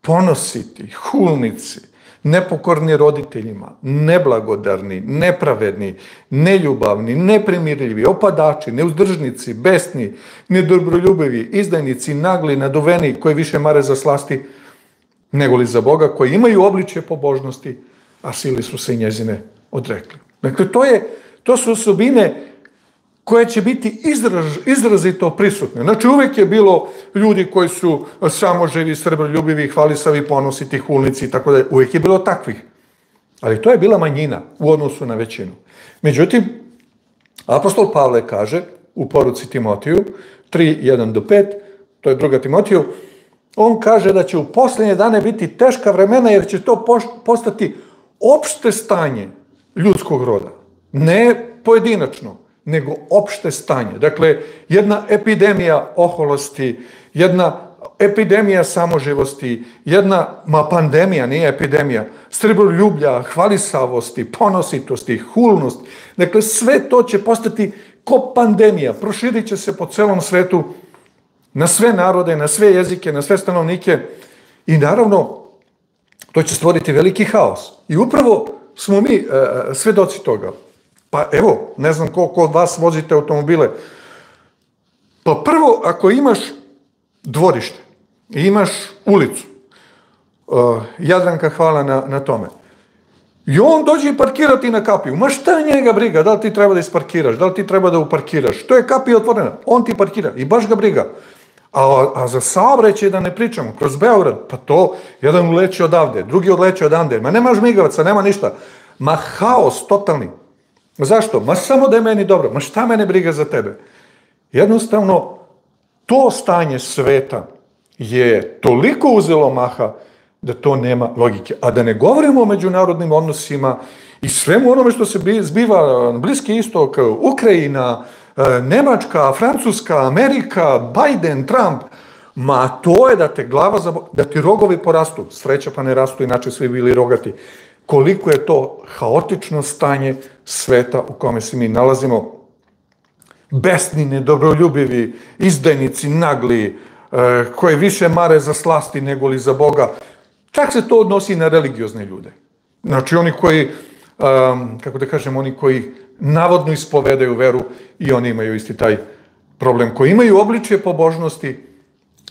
Ponositi, hulnici, nepokorni roditeljima, neblagodarni, nepravedni, neljubavni, neprimirljivi, opadači, neuzdržnici, besni, nedorbroljubivi, izdajnici, nagli, naduveni, koji više mare za slasti nego li za Boga, koji imaju obličje pobožnosti, a sili su se njezine odrekli. Dakle, to, je, to su osobine koje će biti izraz, izrazito prisutne. Znači, uvek je bilo ljudi koji su samoživi, srboljubivi, hvalisavi, ponositi, hulnici tako da. Uvek je bilo takvih. Ali to je bila manjina u odnosu na većinu. Međutim, apostol Pavle kaže u poruci Timotiju 3, 1 do 5, to je druga Timotiju, on kaže da će u poslednje dane biti teška vremena jer će to postati opšte stanje ljudskog roda. Ne pojedinačno, nego opšte stanje. Dakle, jedna epidemija oholosti, jedna epidemija samoživosti, jedna, ma pandemija, nije epidemija, ljublja, hvalisavosti, ponositosti, hulnosti. Dakle, sve to će postati ko pandemija, proširit će se po celom svetu na sve narode, na sve jezike, na sve stanovnike i naravno to će stvoriti veliki haos. I upravo smo mi e, svedoci toga. Pa evo, ne znam koliko od vas vozite automobile. Pa prvo, ako imaš dvorište, imaš ulicu, uh, Jadranka hvala na, na tome, i on dođe i parkirati na kapiju. Ma šta njega briga, da li ti treba da isparkiraš, da li ti treba da uparkiraš. To je kapija otvorena, on ti parkira i baš ga briga. A, a za saobraćaj da ne pričamo, kroz Beograd, pa to, jedan uleće odavde, drugi odleće odande, ma nema žmigavaca, nema ništa. Ma haos totalni. Zašto? Ma samo da je meni dobro. Ma šta mene briga za tebe? Jednostavno, to stanje sveta je toliko uzelo maha da to nema logike. A da ne govorimo o međunarodnim odnosima i svemu onome što se zbiva na Bliski istok, Ukrajina, e, Nemačka, Francuska, Amerika, Biden, Trump, ma to je da te glava, za, da ti rogovi porastu. Sreća pa ne rastu, inače svi bili rogati koliko je to haotično stanje sveta u kome se mi nalazimo. Besni, nedobroljubivi, izdajnici, nagli, e, koje više mare za slasti nego li za Boga. Čak se to odnosi na religiozne ljude. Znači oni koji, kako da kažem, oni koji navodno ispovedaju veru i oni imaju isti taj problem, koji imaju obličje pobožnosti,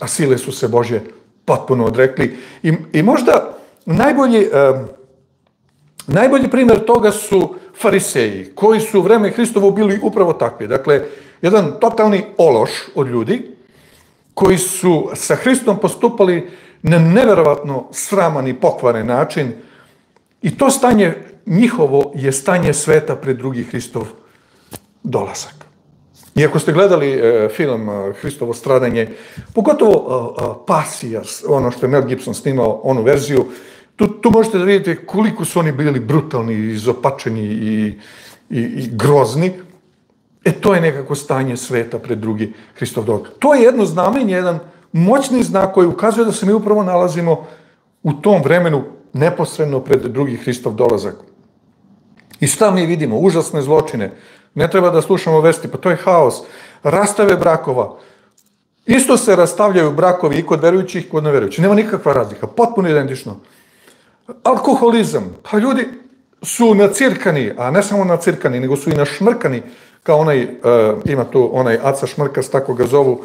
a sile su se Bože potpuno odrekli. I, i možda najbolji, najbolji primjer toga su fariseji, koji su u vreme Hristovo bili upravo takvi. Dakle, jedan totalni ološ od ljudi, koji su sa Hristom postupali na neverovatno sraman i pokvaren način i to stanje njihovo je stanje sveta pred drugi Hristov dolazak. I ako ste gledali e, film e, Hristovo stradanje, pogotovo e, Pasija, ono što je Mel Gibson snimao, onu verziju, tu, tu možete da vidite koliko su oni bili brutalni, izopačeni i, i, i grozni, E to je nekako stanje sveta pred drugi Hristov dolazak. To je jedno znamenje, jedan moćni znak koji ukazuje da se mi upravo nalazimo u tom vremenu neposredno pred drugi Hristov dolazak. I šta mi vidimo? Užasne zločine. Ne treba da slušamo vesti, pa to je haos. Rastave brakova. Isto se rastavljaju brakovi i kod verujućih i kod neverujućih. Nema nikakva razlika. Potpuno identično. Alkoholizam. Pa ljudi su nacirkani, a ne samo nacirkani, nego su i našmrkani kao onaj, uh, ima tu onaj Aca Šmrkas, tako ga zovu,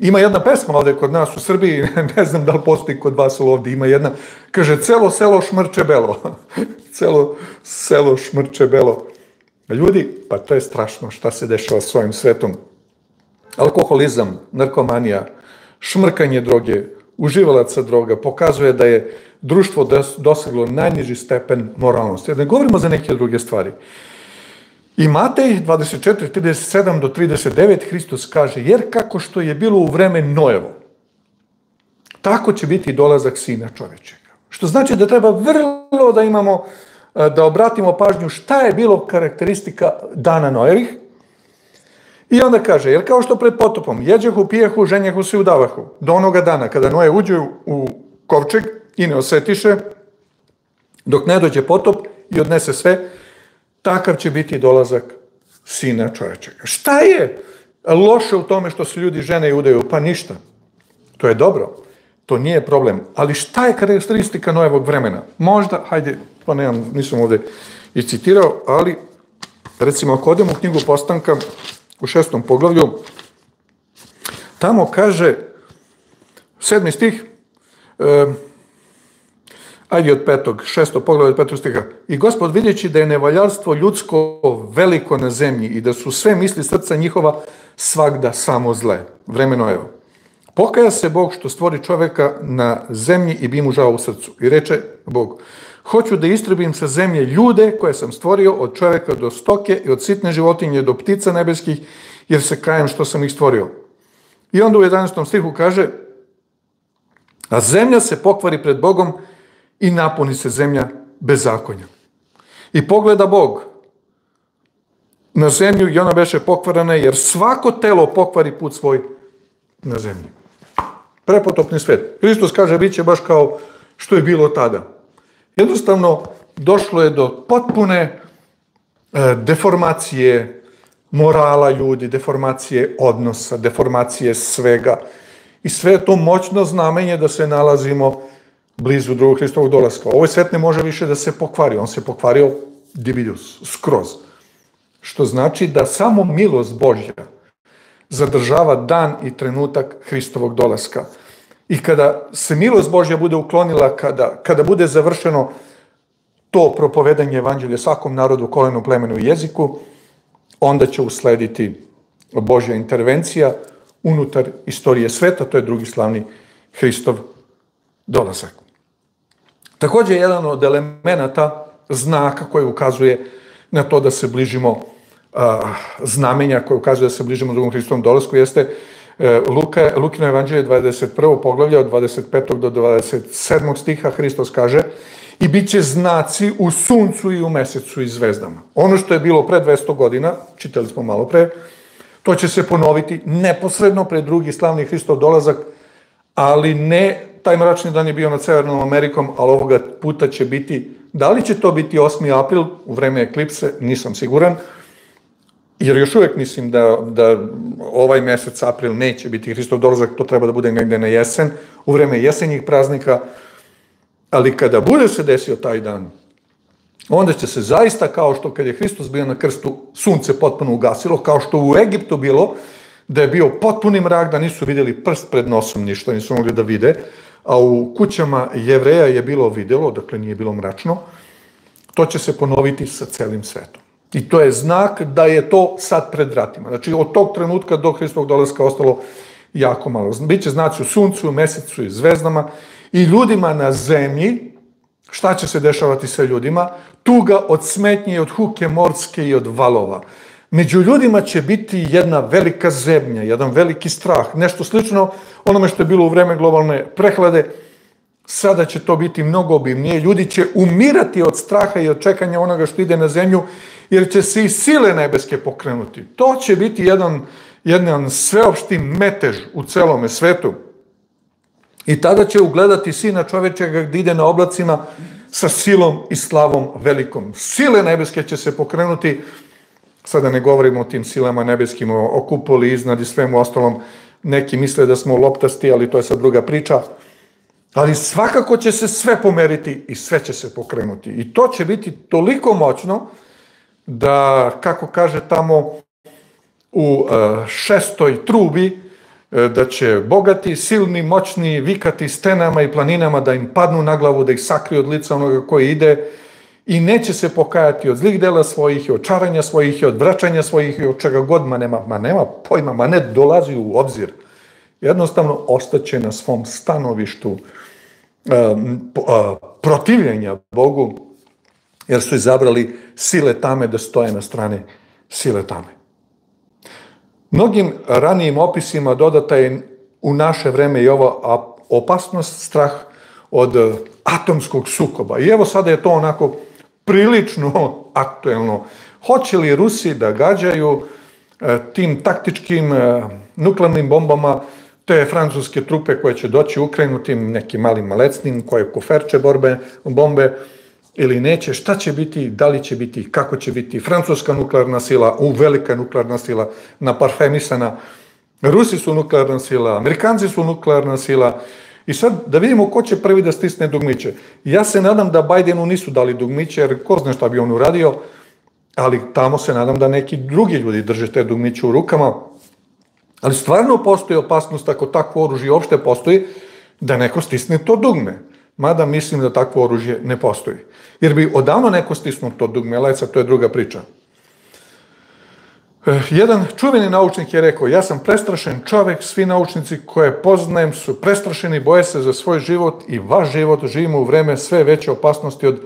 Ima jedna pesma ovde kod nas u Srbiji, [laughs] ne znam da li postoji kod vas ovde, ima jedna, kaže, celo selo šmrče belo. [laughs] celo selo šmrče belo. Ljudi, pa to je strašno šta se dešava s ovim svetom. Alkoholizam, narkomanija, šmrkanje droge, uživalaca droga, pokazuje da je društvo doseglo najniži stepen moralnosti. Ne govorimo za neke druge stvari. I Matej 24, 37 do 39 Hristos kaže, jer kako što je bilo u vreme Nojevo, tako će biti dolazak Sina čovečega. Što znači da treba vrlo da imamo, e, da obratimo pažnju šta je bilo karakteristika dana Nojevih. I onda kaže, jer kao što pred potopom, jeđehu, pijehu, ženjehu se udavahu, do onoga dana kada Noje uđe u kovčeg i ne osetiše, dok ne dođe potop i odnese sve, takav će biti dolazak sina čovečega. Šta je loše u tome što se ljudi žene i udaju? Pa ništa. To je dobro. To nije problem. Ali šta je karakteristika Noevog vremena? Možda, hajde, pa nemam, nisam ovde i citirao, ali recimo ako odemo u knjigu Postanka u šestom poglavlju, tamo kaže sedmi stih, e, Ajde od petog, šesto pogleda od petog stiha. I gospod vidjeći da je nevaljalstvo ljudsko veliko na zemlji i da su sve misli srca njihova svagda samo zle. Vremeno evo. Pokaja se Bog što stvori čoveka na zemlji i bi mu žao u srcu. I reče Bog, hoću da istrebim sa zemlje ljude koje sam stvorio od čoveka do stoke i od sitne životinje do ptica nebeskih, jer se kajem što sam ih stvorio. I onda u 11. stihu kaže, a zemlja se pokvari pred Bogom i napuni se zemlja bezakonja. I pogleda Bog na zemlju i ona beše pokvarana jer svako telo pokvari put svoj na zemlji. Prepotopni svet. Hristos kaže bit će baš kao što je bilo tada. Jednostavno došlo je do potpune e, deformacije morala ljudi, deformacije odnosa, deformacije svega. I sve to moćno znamenje da se nalazimo blizu drugog Hristovog dolaska. Ovaj svet ne može više da se pokvari, on se pokvario dividus, skroz. Što znači da samo milost Božja zadržava dan i trenutak Hristovog dolaska. I kada se milost Božja bude uklonila, kada, kada bude završeno to propovedanje evanđelja svakom narodu, kolenu, plemenu i jeziku, onda će uslediti Božja intervencija unutar istorije sveta, to je drugi slavni Hristov dolazak. Takođe, jedan od elemenata znaka koji ukazuje na to da se bližimo a, znamenja koje ukazuje da se bližimo drugom Hristovom dolasku jeste e, Luka, Lukino evanđelje 21. poglavlja od 25. do 27. stiha Hristos kaže i bit će znaci u suncu i u mesecu i zvezdama. Ono što je bilo pre 200 godina, čitali smo malo pre, to će se ponoviti neposredno pred drugi slavni Hristov dolazak, ali ne taj mračni dan je bio nad Severnom Amerikom, ali ovoga puta će biti, da li će to biti 8. april u vreme eklipse, nisam siguran, jer još uvek mislim da, da ovaj mesec april neće biti Hristov dolazak, to treba da bude negde na jesen, u vreme jesenjih praznika, ali kada bude se desio taj dan, onda će se zaista, kao što kad je Hristos bio na krstu, sunce potpuno ugasilo, kao što u Egiptu bilo, da je bio potpuni mrak, da nisu vidjeli prst pred nosom, ništa nisu mogli da vide, a u kućama jevreja je bilo videlo, dakle nije bilo mračno, to će se ponoviti sa celim svetom. I to je znak da je to sad pred vratima. Znači, od tog trenutka do Hristovog dolaska ostalo jako malo. Biće znaci u suncu, u mesecu i zvezdama i ljudima na zemlji, šta će se dešavati sa ljudima? Tuga od smetnje, od huke morske i od valova. Među ljudima će biti jedna velika zemlja, jedan veliki strah, nešto slično onome što je bilo u vreme globalne prehlade, sada će to biti mnogo obimnije. Ljudi će umirati od straha i od čekanja onoga što ide na zemlju, jer će se i sile nebeske pokrenuti. To će biti jedan, jedan sveopšti metež u celome svetu. I tada će ugledati sina čovečega gdje ide na oblacima sa silom i slavom velikom. Sile nebeske će se pokrenuti, sada ne govorimo o tim silama nebeskim, o, kupoli iznad i svemu ostalom, neki misle da smo loptasti, ali to je sad druga priča, ali svakako će se sve pomeriti i sve će se pokrenuti. I to će biti toliko moćno da, kako kaže tamo u e, šestoj trubi, e, da će bogati, silni, moćni vikati stenama i planinama da im padnu na glavu, da ih sakriju od lica onoga koji ide i neće se pokajati od zlih dela svojih i od čaranja svojih i od vraćanja svojih i od čega god, ma nema, ma nema pojma, ma ne dolazi u obzir. Jednostavno ostaće na svom stanovištu protivljenja Bogu, jer su izabrali sile tame da stoje na strane sile tame. Mnogim ranijim opisima dodata je u naše vreme i ova opasnost, strah od atomskog sukoba. I evo sada je to onako prilično aktuelno. Hoće li Rusi da gađaju e, tim taktičkim e, nuklearnim bombama te francuske trupe koje će doći u Ukrajinu tim nekim malim malecnim, koje koferče borbe, bombe, ili neće, šta će biti, da li će biti, kako će biti, francuska nuklearna sila, u velika nuklearna sila, naparfemisana, Rusi su nuklearna sila, Amerikanci su nuklearna sila, i sad da vidimo ko će prvi da stisne dugmiće. Ja se nadam da Bajdenu nisu dali dugmiće, jer ko zna šta bi on uradio, ali tamo se nadam da neki drugi ljudi drže te dugmiće u rukama, ali stvarno postoji opasnost ako takvo oružje uopšte postoji, da neko stisne to dugme. Mada mislim da takvo oružje ne postoji. Jer bi odavno neko stisnuo to dugme, ali to je druga priča. Eh, jedan čuveni naučnik je rekao, ja sam prestrašen čovek, svi naučnici koje poznajem su prestrašeni, boje se za svoj život i vaš život, živimo u vreme sve veće opasnosti od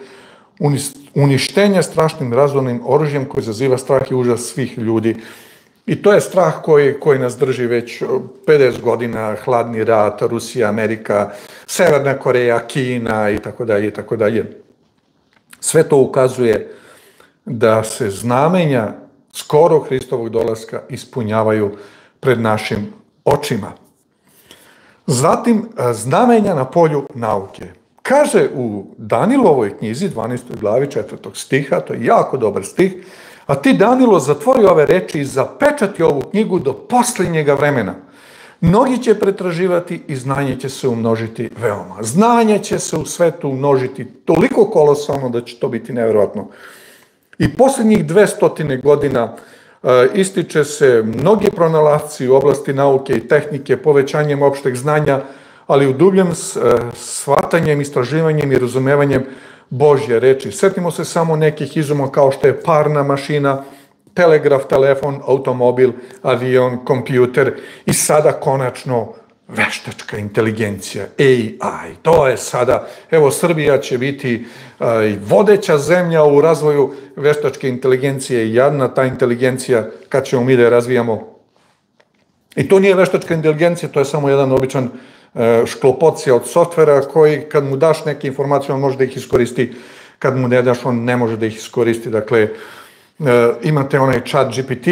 uništenja strašnim razvojnim oružjem koji zaziva strah i užas svih ljudi. I to je strah koji, koji nas drži već 50 godina, hladni rat, Rusija, Amerika, Severna Koreja, Kina i tako dalje i tako dalje. Sve to ukazuje da se znamenja skoro Hristovog dolaska ispunjavaju pred našim očima. Zatim, znamenja na polju nauke. Kaže u Danilovoj knjizi, 12. glavi 4. stiha, to je jako dobar stih, a ti Danilo zatvori ove reči i zapečati ovu knjigu do posljednjega vremena. Mnogi će pretraživati i znanje će se umnožiti veoma. Znanje će se u svetu umnožiti toliko kolosalno da će to biti nevjerojatno. I posljednjih 200 godina e, ističe se mnogi pronalasci u oblasti nauke i tehnike, povećanjem opšteg znanja, ali u dubljem e, shvatanjem, istraživanjem i razumevanjem Božje reči. Sjetimo se samo nekih izuma kao što je parna mašina, telegraf, telefon, automobil, avion, kompjuter i sada konačno veštačka inteligencija, AI. To je sada, evo Srbija će biti uh, vodeća zemlja u razvoju veštačke inteligencije i jadna ta inteligencija kad ćemo mi da je razvijamo. I to nije veštačka inteligencija, to je samo jedan običan uh, šklopocija od softvera koji kad mu daš neke informacije on može da ih iskoristi, kad mu ne daš on ne može da ih iskoristi. Dakle, uh, E, imate onaj chat GPT,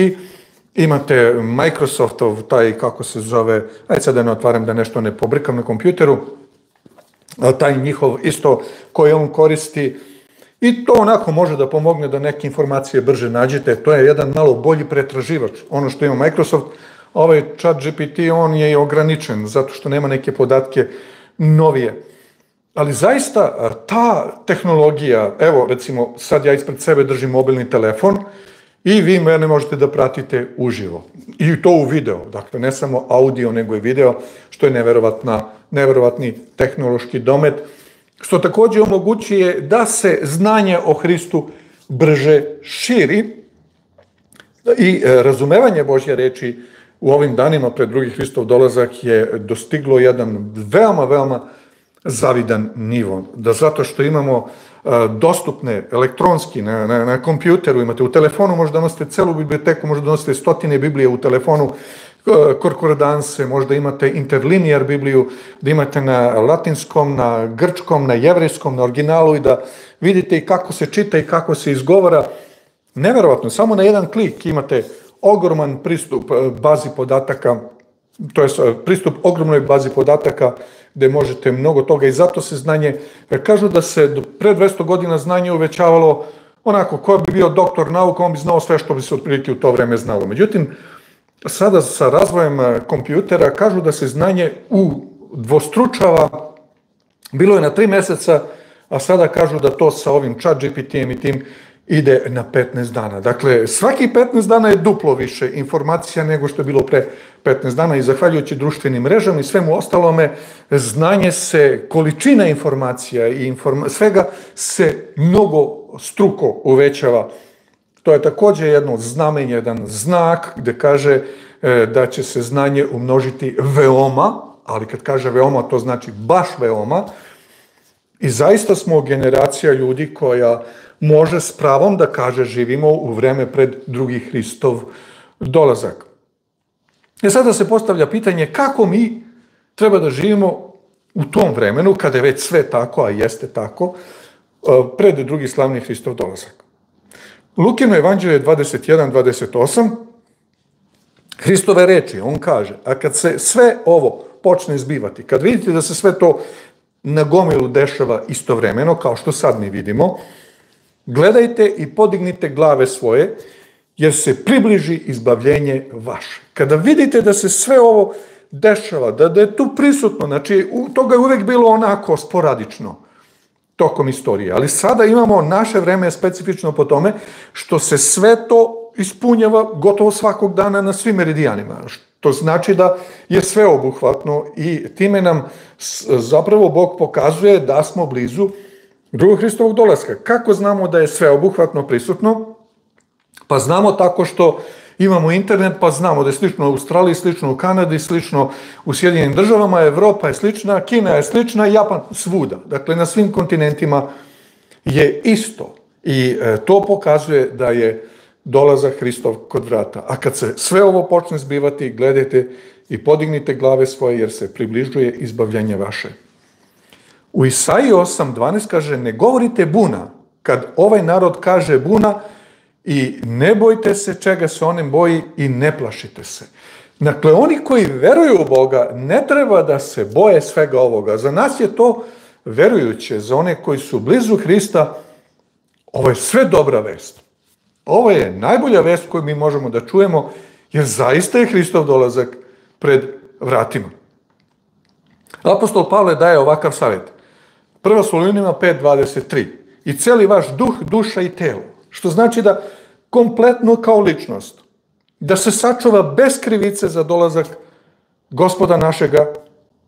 imate Microsoftov, taj kako se zove, ajde sad da ne otvaram da nešto ne pobrikam na kompjuteru, taj njihov isto koji on koristi, i to onako može da pomogne da neke informacije brže nađete, to je jedan malo bolji pretraživač. Ono što ima Microsoft, ovaj chat GPT, on je ograničen, zato što nema neke podatke novije. Ali zaista ta tehnologija, evo recimo sad ja ispred sebe držim mobilni telefon i vi mene možete da pratite uživo. I to u video, dakle ne samo audio nego i video, što je neverovatna, neverovatni tehnološki domet, što takođe omogućuje da se znanje o Hristu brže širi i e, razumevanje Božje reči u ovim danima pred drugi Hristov dolazak je dostiglo jedan veoma, veoma zavidan nivo. Da zato što imamo dostupne elektronski na, na, na kompjuteru, imate u telefonu, možda nosite celu biblioteku, možda nosite stotine Biblije u telefonu, korkoredanse, možda imate interlinear Bibliju, da imate na latinskom, na grčkom, na jevrejskom, na originalu i da vidite i kako se čita i kako se izgovara. Neverovatno, samo na jedan klik imate ogroman pristup bazi podataka, to je pristup ogromnoj bazi podataka gde možete mnogo toga i zato se znanje, kažu da se do pre 200 godina znanje uvećavalo onako, ko bi bio doktor nauka, on bi znao sve što bi se otprilike u to vreme znalo. Međutim, sada sa razvojem e, kompjutera kažu da se znanje udvostručava, bilo je na tri meseca, a sada kažu da to sa ovim chat GPT-em i tim ide na 15 dana. Dakle, svaki 15 dana je duplo više informacija nego što je bilo pre 15 dana i zahvaljujući društvenim mrežama i svemu ostalome, znanje se, količina informacija i informa, svega se mnogo struko uvećava. To je takođe jedno znamenje, jedan znak gde kaže e, da će se znanje umnožiti veoma, ali kad kaže veoma, to znači baš veoma. I zaista smo generacija ljudi koja može s pravom da kaže živimo u vreme pred drugi Hristov dolazak. E sada se postavlja pitanje kako mi treba da živimo u tom vremenu, kada je već sve tako, a jeste tako, e, pred drugi slavni Hristov dolazak. Lukino evanđelje 21-28, Hristove reči, on kaže, a kad se sve ovo počne zbivati, kad vidite da se sve to na gomilu dešava istovremeno, kao što sad mi vidimo, Gledajte i podignite glave svoje, jer se približi izbavljenje vaše. Kada vidite da se sve ovo dešava, da, da je tu prisutno, znači toga je uvek bilo onako sporadično tokom istorije, ali sada imamo naše vreme specifično po tome što se sve to ispunjava gotovo svakog dana na svim meridijanima, što znači da je sve obuhvatno i time nam zapravo Bog pokazuje da smo blizu drugog Hristovog dolaska. Kako znamo da je sve obuhvatno prisutno? Pa znamo tako što imamo internet, pa znamo da je slično u Australiji, slično u Kanadi, slično u Sjedinjenim državama, Evropa je slična, Kina je slična, Japan svuda. Dakle, na svim kontinentima je isto. I e, to pokazuje da je dolazak Hristov kod vrata. A kad se sve ovo počne zbivati, gledajte i podignite glave svoje, jer se približuje izbavljenje vaše. U Isaiji 8.12 kaže, ne govorite buna, kad ovaj narod kaže buna, i ne bojte se čega se onem boji i ne plašite se. Dakle, oni koji veruju u Boga ne treba da se boje svega ovoga. Za nas je to verujuće, za one koji su blizu Hrista, ovo je sve dobra vest. Ovo je najbolja vest koju mi možemo da čujemo, jer zaista je Hristov dolazak pred vratima. Apostol Pavle daje ovakav savjet. Prva Solunima 5.23. I celi vaš duh, duša i telo. Što znači da kompletno kao ličnost, da se sačuva bez krivice za dolazak gospoda našega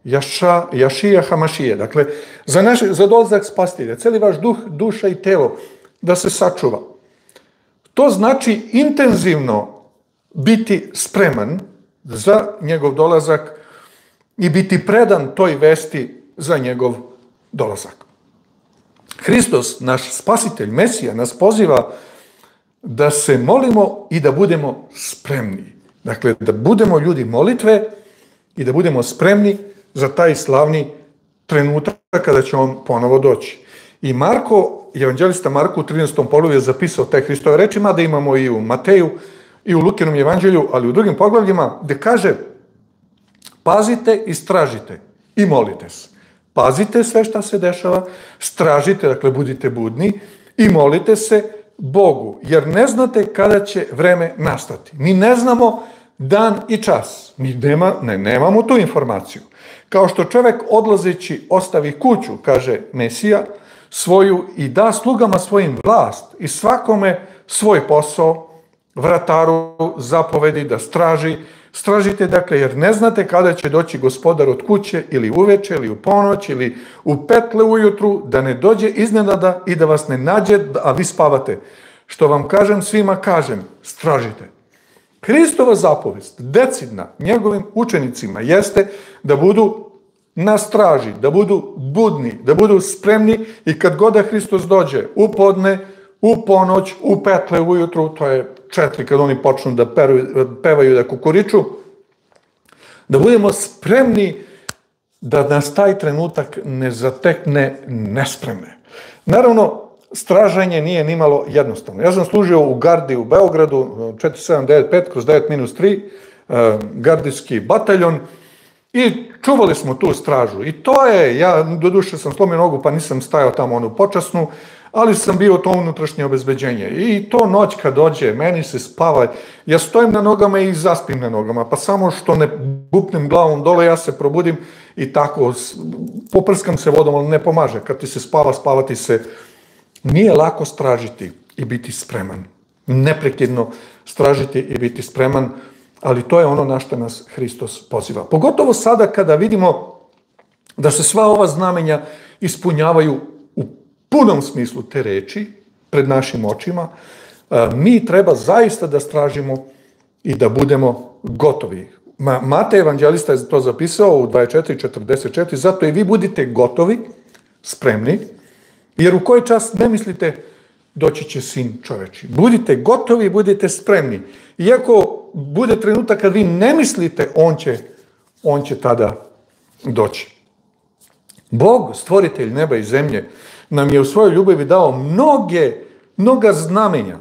Jaša, Jašija Hamašije. Dakle, za, naš, za dolazak spastilja, celi vaš duh, duša i telo, da se sačuva. To znači intenzivno biti spreman za njegov dolazak i biti predan toj vesti za njegov dolazak. Hristos, naš spasitelj, Mesija, nas poziva da se molimo i da budemo spremni. Dakle, da budemo ljudi molitve i da budemo spremni za taj slavni trenutak kada će on ponovo doći. I Marko, evanđelista Marko u 13. polu je zapisao te Hristove reči, mada imamo i u Mateju i u Lukinom evanđelju, ali u drugim poglavljima, gde kaže pazite, istražite i molite se. Pazite sve šta se dešava, stražite, dakle budite budni i molite se Bogu, jer ne znate kada će vreme nastati. Mi ne znamo dan i čas. Mi nema, ne, nemamo tu informaciju. Kao što čovek odlazeći ostavi kuću, kaže Mesija, svoju i da slugama svojim vlast i svakome svoj posao, vrataru zapovedi da straži, stražite dakle jer ne znate kada će doći gospodar od kuće ili uveče ili u ponoć ili u petle ujutru da ne dođe iznenada i da vas ne nađe a vi spavate. Što vam kažem svima kažem, stražite. Hristova zapovest, decidna, njegovim učenicima, jeste da budu na straži, da budu budni, da budu spremni i kad god da Hristos dođe u podne, u ponoć, u petle ujutru, to je četiri kad oni počnu da peruju, pevaju, da kukuriču, da budemo spremni da nas taj trenutak ne zatekne nespremne. Naravno, stražanje nije nimalo jednostavno. Ja sam služio u gardi u Beogradu, 4795 kroz 9 minus 3, eh, gardijski bataljon, I čuvali smo tu stražu. I to je, ja do duše sam slomio nogu pa nisam stajao tamo onu počasnu, ali sam bio to unutrašnje obezbeđenje. I to noć kad dođe, meni se spava, ja stojim na nogama i zaspim na nogama, pa samo što ne bupnem glavom dole, ja se probudim i tako poprskam se vodom, ali ne pomaže. Kad ti se spava, spavati se Nije lako stražiti i biti spreman. Neprekidno stražiti i biti spreman, ali to je ono na što nas Hristos poziva. Pogotovo sada kada vidimo da se sva ova znamenja ispunjavaju punom smislu te reči pred našim očima, mi treba zaista da stražimo i da budemo gotovi. Matej evanđelista je to zapisao u 24.44, zato i vi budite gotovi, spremni, Jer u koji čas ne mislite doći će sin čoveči. Budite gotovi, budite spremni. Iako bude trenutak kad vi ne mislite, on će, on će tada doći. Bog, stvoritelj neba i zemlje, nam je u svojoj ljubavi dao mnoge, mnoga znamenja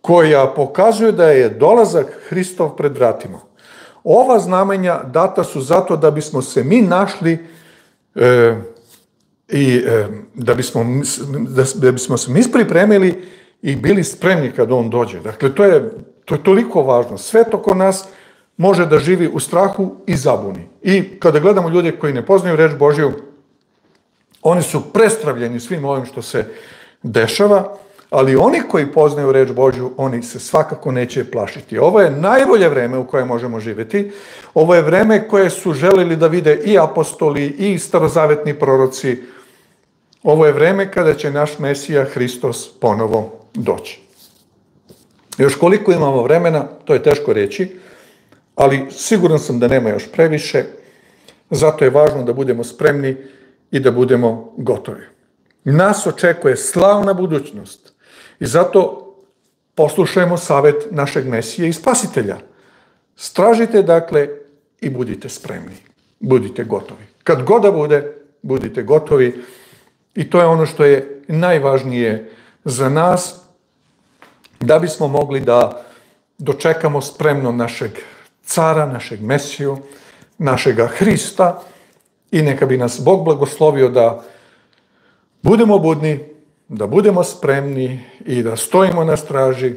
koja pokazuju da je dolazak Hristov pred vratima. Ova znamenja data su zato da bismo se mi našli e, i e, da, bismo, da, da bismo se mi pripremili i bili spremni kad on dođe. Dakle, to je, to je toliko važno. Sve to kod nas može da živi u strahu i zabuni. I kada gledamo ljude koji ne poznaju reč Božju, oni su prestravljeni svim ovim što se dešava, ali oni koji poznaju reč Božju, oni se svakako neće plašiti. Ovo je najbolje vreme u koje možemo živeti. Ovo je vreme koje su želeli da vide i apostoli i starozavetni proroci, Ovo je vreme kada će naš Mesija Hristos ponovo doći. Još koliko imamo vremena, to je teško reći, ali siguran sam da nema još previše, zato je važno da budemo spremni i da budemo gotovi. Nas očekuje slavna budućnost i zato poslušajmo savet našeg Mesije i Spasitelja. Stražite dakle i budite spremni, budite gotovi. Kad god da bude, budite gotovi, I to je ono što je najvažnije za nas, da bismo mogli da dočekamo spremno našeg cara, našeg Mesiju, našega Hrista i neka bi nas Bog blagoslovio da budemo budni, da budemo spremni i da stojimo na straži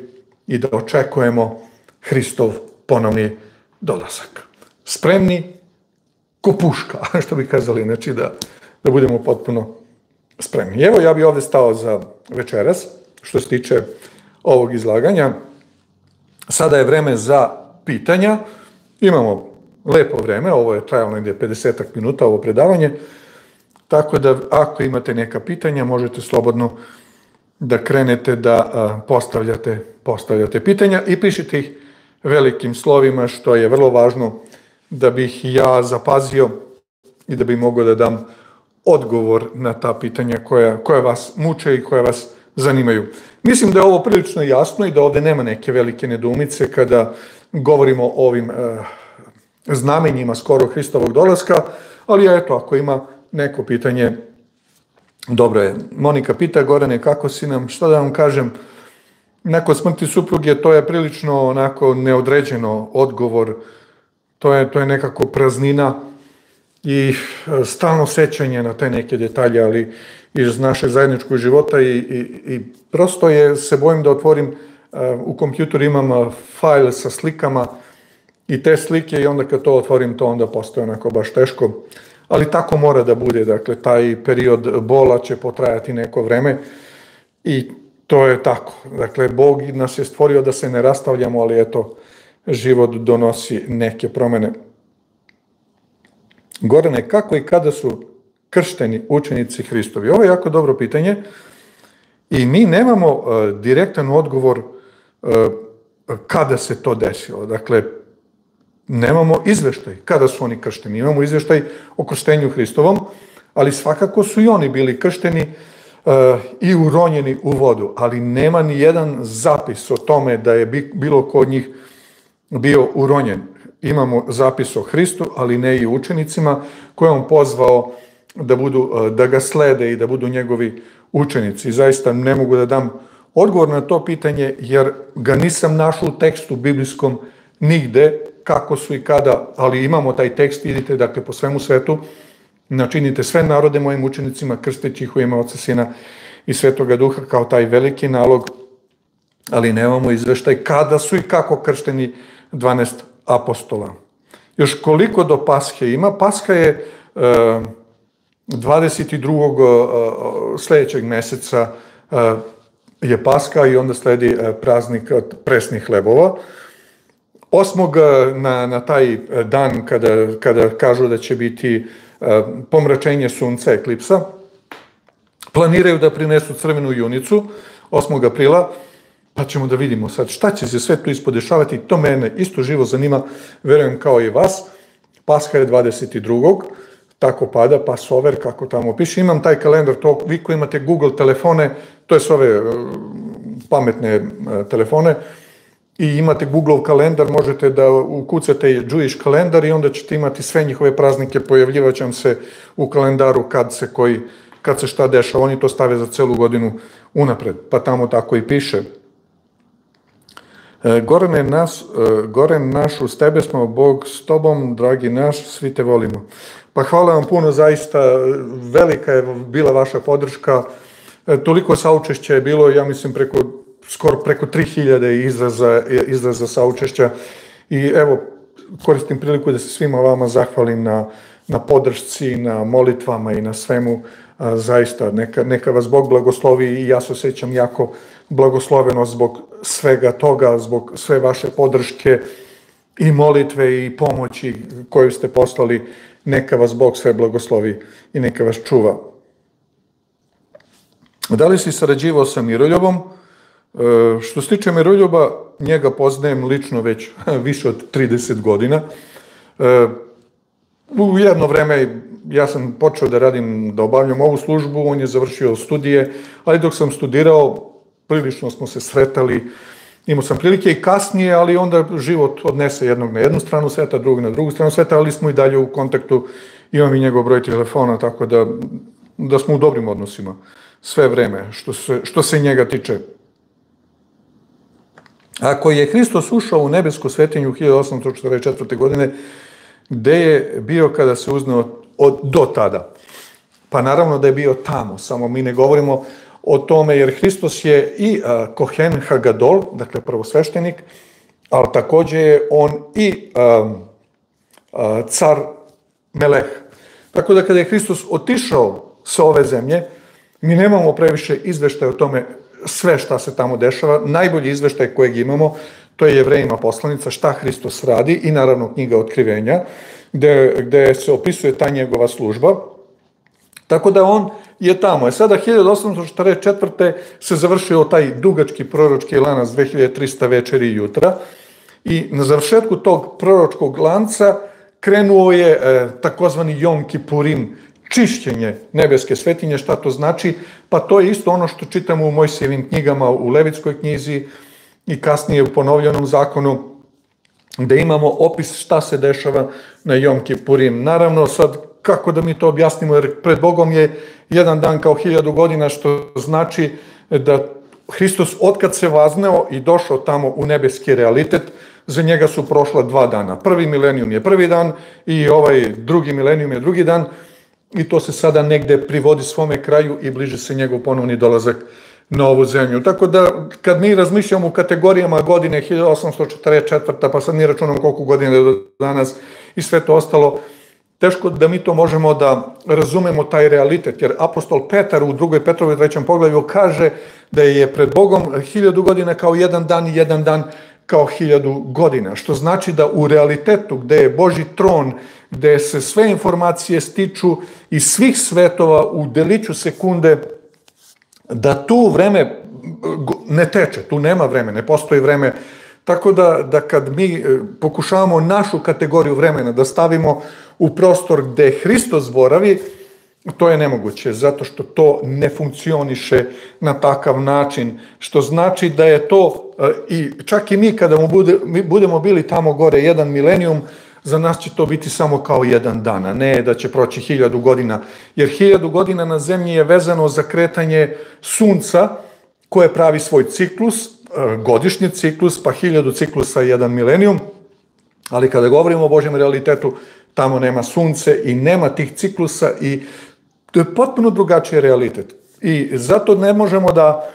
i da očekujemo Hristov ponovni dolazak. Spremni ko puška, [laughs] što bi kazali, znači da, da budemo potpuno spremni. Evo, ja bih ovde stao za večeras, što se tiče ovog izlaganja. Sada je vreme za pitanja. Imamo lepo vreme, ovo je trajalo negdje 50 minuta, ovo predavanje, tako da ako imate neka pitanja, možete slobodno da krenete da postavljate, postavljate pitanja i pišite ih velikim slovima, što je vrlo važno da bih ja zapazio i da bi mogao da dam odgovor na ta pitanja koja, koja vas muče i koja vas zanimaju. Mislim da je ovo prilično jasno i da ovde nema neke velike nedoumice kada govorimo o ovim e, znamenjima skoro Hristovog dolaska, ali eto, ako ima neko pitanje, dobro je. Monika pita, Gorane, kako si nam, šta da vam kažem, nakon smrti supruge to je prilično onako neodređeno odgovor, to je, to je nekako praznina, i e, stalno sećanje na te neke detalje, ali iz naše zajedničkog života i, i, i prosto je, se bojim da otvorim, uh, u kompjuteru imam fajl sa slikama i te slike i onda kad to otvorim to onda postoje onako baš teško. Ali tako mora da bude, dakle taj period bola će potrajati neko vreme i to je tako. Dakle, Bog nas je stvorio da se ne rastavljamo, ali eto, život donosi neke promene. Gorane, kako i kada su kršteni učenici Hristovi? Ovo je jako dobro pitanje i mi nemamo uh, direktan odgovor uh, kada se to desilo. Dakle, nemamo izveštaj kada su oni kršteni. Imamo izveštaj o krštenju Hristovom, ali svakako su i oni bili kršteni uh, i uronjeni u vodu, ali nema ni jedan zapis o tome da je bilo ko od njih bio uronjen. Imamo zapis o Hristu, ali ne i učenicima koje on pozvao da, budu, da ga slede i da budu njegovi učenici. Zaista ne mogu da dam odgovor na to pitanje, jer ga nisam našao u tekstu biblijskom nigde, kako su i kada, ali imamo taj tekst, idite dakle po svemu svetu, načinite sve narode mojim učenicima, krsteći ih u ime Oca, Sina i Svetoga Duha kao taj veliki nalog, ali nemamo izveštaj kada su i kako kršteni 12 apostola. Još koliko do Pashe ima? Pasha je e, 22. sledećeg meseca je Paska i onda sledi praznik presnih hlebova. Osmog na, na taj dan kada, kada kažu da će biti pomračenje sunca, eklipsa, planiraju da prinesu crvenu junicu 8. aprila, pa ćemo da vidimo sad šta će se sve tu ispodešavati. To mene isto živo zanima, verujem kao i vas. Pasha je 22 tako pada, pa sover, kako tamo piše. Imam taj kalendar, to vi koji imate Google telefone, to je s ove e, pametne e, telefone, i imate Google kalendar, možete da ukucate Jewish kalendar i onda ćete imati sve njihove praznike, pojavljivat će se u kalendaru kad se koji kad se šta dešava, oni to stave za celu godinu unapred, pa tamo tako i piše. E, Gorane, nas, Goren naš, uz tebe smo, Bog s tobom, dragi naš, svi te volimo. Pa hvala vam puno, zaista velika je bila vaša podrška. E, toliko saučešća je bilo, ja mislim, preko, skoro preko 3000 izraza, izraza saučešća. I evo, koristim priliku da se svima vama zahvalim na, na podršci, na molitvama i na svemu. A, zaista, neka, neka vas Bog blagoslovi i ja se osjećam jako blagosloveno zbog svega toga, zbog sve vaše podrške i molitve i pomoći koju ste poslali neka vas Bog sve blagoslovi i neka vas čuva. Da li si sarađivao sa Miroljubom? E, što se tiče Miroljuba, njega poznajem lično već [laughs] više od 30 godina. E, u jedno vreme ja sam počeo da radim, da obavljam ovu službu, on je završio studije, ali dok sam studirao, prilično smo se sretali, Imao sam prilike i kasnije, ali onda život odnese jednog na jednu stranu sveta, drugog na drugu stranu sveta, ali smo i dalje u kontaktu, imam i njegov broj telefona, tako da, da smo u dobrim odnosima sve vreme, što se, što se njega tiče. Ako je Hristos ušao u nebesku svetinju 1844. godine, gde je bio kada se uznao od, do tada? Pa naravno da je bio tamo, samo mi ne govorimo o tome, jer Hristos je i a, Kohen Hagadol, dakle prvosveštenik, ali takođe je on i a, a, car Meleh. Tako da kada je Hristos otišao sa ove zemlje, mi nemamo previše izveštaja o tome sve šta se tamo dešava. Najbolji izveštaj kojeg imamo, to je Jevrejima poslanica, šta Hristos radi i naravno knjiga otkrivenja, gde, gde se opisuje ta njegova služba. Tako da on je tamo. E sada 1844. se završio taj dugački proročki lanac 2300 večeri i jutra i na završetku tog proročkog lanca krenuo je e, takozvani Jom Kipurim, čišćenje nebeske svetinje, šta to znači? Pa to je isto ono što čitamo u Mojsijevim knjigama u Levitskoj knjizi i kasnije u ponovljenom zakonu, gde imamo opis šta se dešava na Jom Kipurim. Naravno, sad kako da mi to objasnimo, jer pred Bogom je jedan dan kao hiljadu godina, što znači da Hristos otkad se vazneo i došao tamo u nebeski realitet, za njega su prošla dva dana. Prvi milenijum je prvi dan i ovaj drugi milenijum je drugi dan i to se sada negde privodi svome kraju i bliže se njegov ponovni dolazak na ovu zemlju. Tako da kad mi razmišljamo u kategorijama godine 1844. pa sad mi računamo koliko godina je do danas i sve to ostalo, teško da mi to možemo da razumemo taj realitet, jer apostol Petar u drugoj Petrovoj trećem poglavlju kaže da je pred Bogom hiljadu godina kao jedan dan i jedan dan kao hiljadu godina, što znači da u realitetu gde je Boži tron, gde se sve informacije stiču iz svih svetova u deliću sekunde, da tu vreme ne teče, tu nema vreme, ne postoji vreme, tako da, da kad mi e, pokušavamo našu kategoriju vremena da stavimo u prostor gde Hristos boravi, to je nemoguće, zato što to ne funkcioniše na takav način, što znači da je to, e, i čak i mi kada mu bude, mi budemo bili tamo gore jedan milenijum, za nas će to biti samo kao jedan dan, a ne da će proći hiljadu godina, jer hiljadu godina na zemlji je vezano za kretanje sunca, koje pravi svoj ciklus, e, godišnji ciklus, pa hiljadu ciklusa i jedan milenijum, ali kada govorimo o Božjem realitetu, tamo nema sunce i nema tih ciklusa i to je potpuno drugačiji realitet. I zato ne možemo da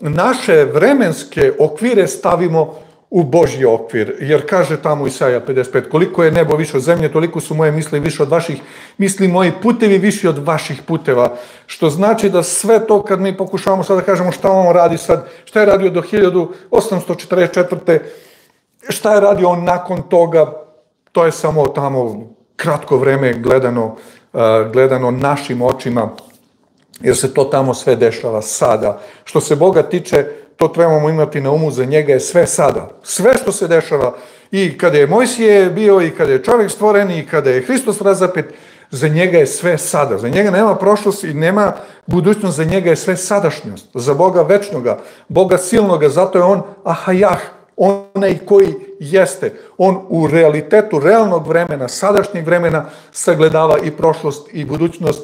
naše vremenske okvire stavimo u Božji okvir, jer kaže tamo Isaija 55, koliko je nebo više od zemlje, toliko su moje misli više od vaših misli, moji putevi više od vaših puteva, što znači da sve to kad mi pokušavamo sad da kažemo šta on radi sad, šta je radio do 1844. šta je radio on nakon toga, to je samo tamo kratko vreme gledano, gledano našim očima, jer se to tamo sve dešava sada. Što se Boga tiče, to trebamo imati na umu, za njega je sve sada. Sve što se dešava i kada je Mojsije bio i kada je čovjek stvoren i kada je Hristos razapet, za njega je sve sada. Za njega nema prošlost i nema budućnost, za njega je sve sadašnjost. Za Boga večnoga, Boga silnoga, zato je on ahajah, onaj koji jeste. On u realitetu realnog vremena, sadašnjeg vremena sagledava i prošlost i budućnost,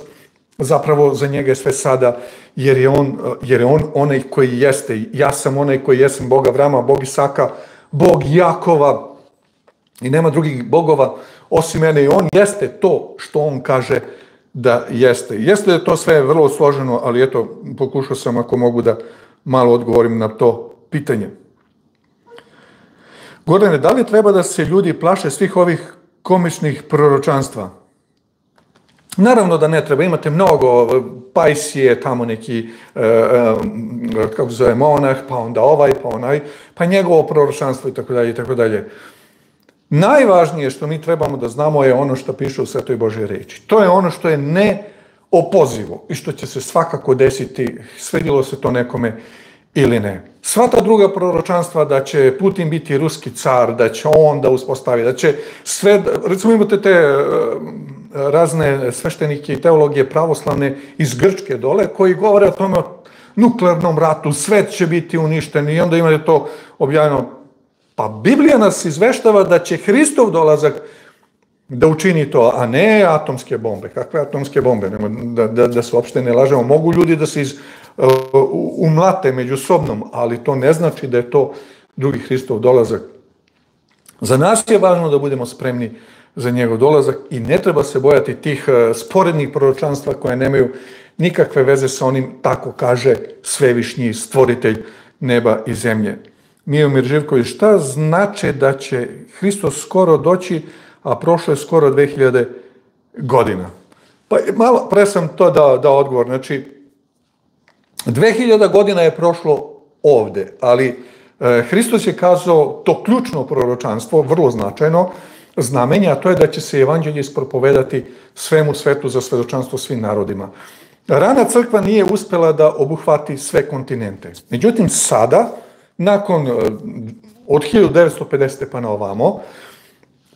zapravo za njega je sve sada, jer je on, jer je on onaj koji jeste. Ja sam onaj koji jesam Boga Vrama, Bog Isaka, Bog Jakova i nema drugih bogova osim mene i on jeste to što on kaže da jeste. Jeste da je to sve vrlo složeno, ali eto, pokušao sam ako mogu da malo odgovorim na to pitanje. Gordane, da li treba da se ljudi plaše svih ovih komičnih proročanstva? Naravno da ne treba, imate mnogo, Pajsije, tamo neki, e, e, kako zove, monah, pa onda ovaj, pa onaj, pa njegovo proročanstvo i tako dalje i tako dalje. Najvažnije što mi trebamo da znamo je ono što piše u Svetoj Božoj reči. To je ono što je neopozivo i što će se svakako desiti, svedilo se to nekome ili ne. Sva ta druga proročanstva da će Putin biti ruski car, da će on da uspostavi, da će sve, recimo imate te e, razne sveštenike i teologije pravoslavne iz Grčke dole, koji govore o tome o nuklearnom ratu, svet će biti uništen i onda imate to objavljeno. Pa Biblija nas izveštava da će Hristov dolazak da učini to, a ne atomske bombe. Kakve atomske bombe? Da, da, da se uopšte ne lažemo. Mogu ljudi da se iz, umlate međusobnom, ali to ne znači da je to drugi Hristov dolazak. Za nas je važno da budemo spremni za njegov dolazak i ne treba se bojati tih uh, sporednih proročanstva koje nemaju nikakve veze sa onim, tako kaže svevišnji stvoritelj neba i zemlje. Mijomir Živković, šta znači da će Hristos skoro doći, a prošlo je skoro 2000 godina. Pa malo pre sam to dao, dao odgovor. Znači, 2000 godina je prošlo ovde, ali e, Hristos je kazao to ključno proročanstvo, vrlo značajno, znamenje, a to je da će se evanđelje ispropovedati svemu svetu za svedočanstvo svim narodima. Rana crkva nije uspela da obuhvati sve kontinente. Međutim, sada, nakon e, od 1950. pa na ovamo,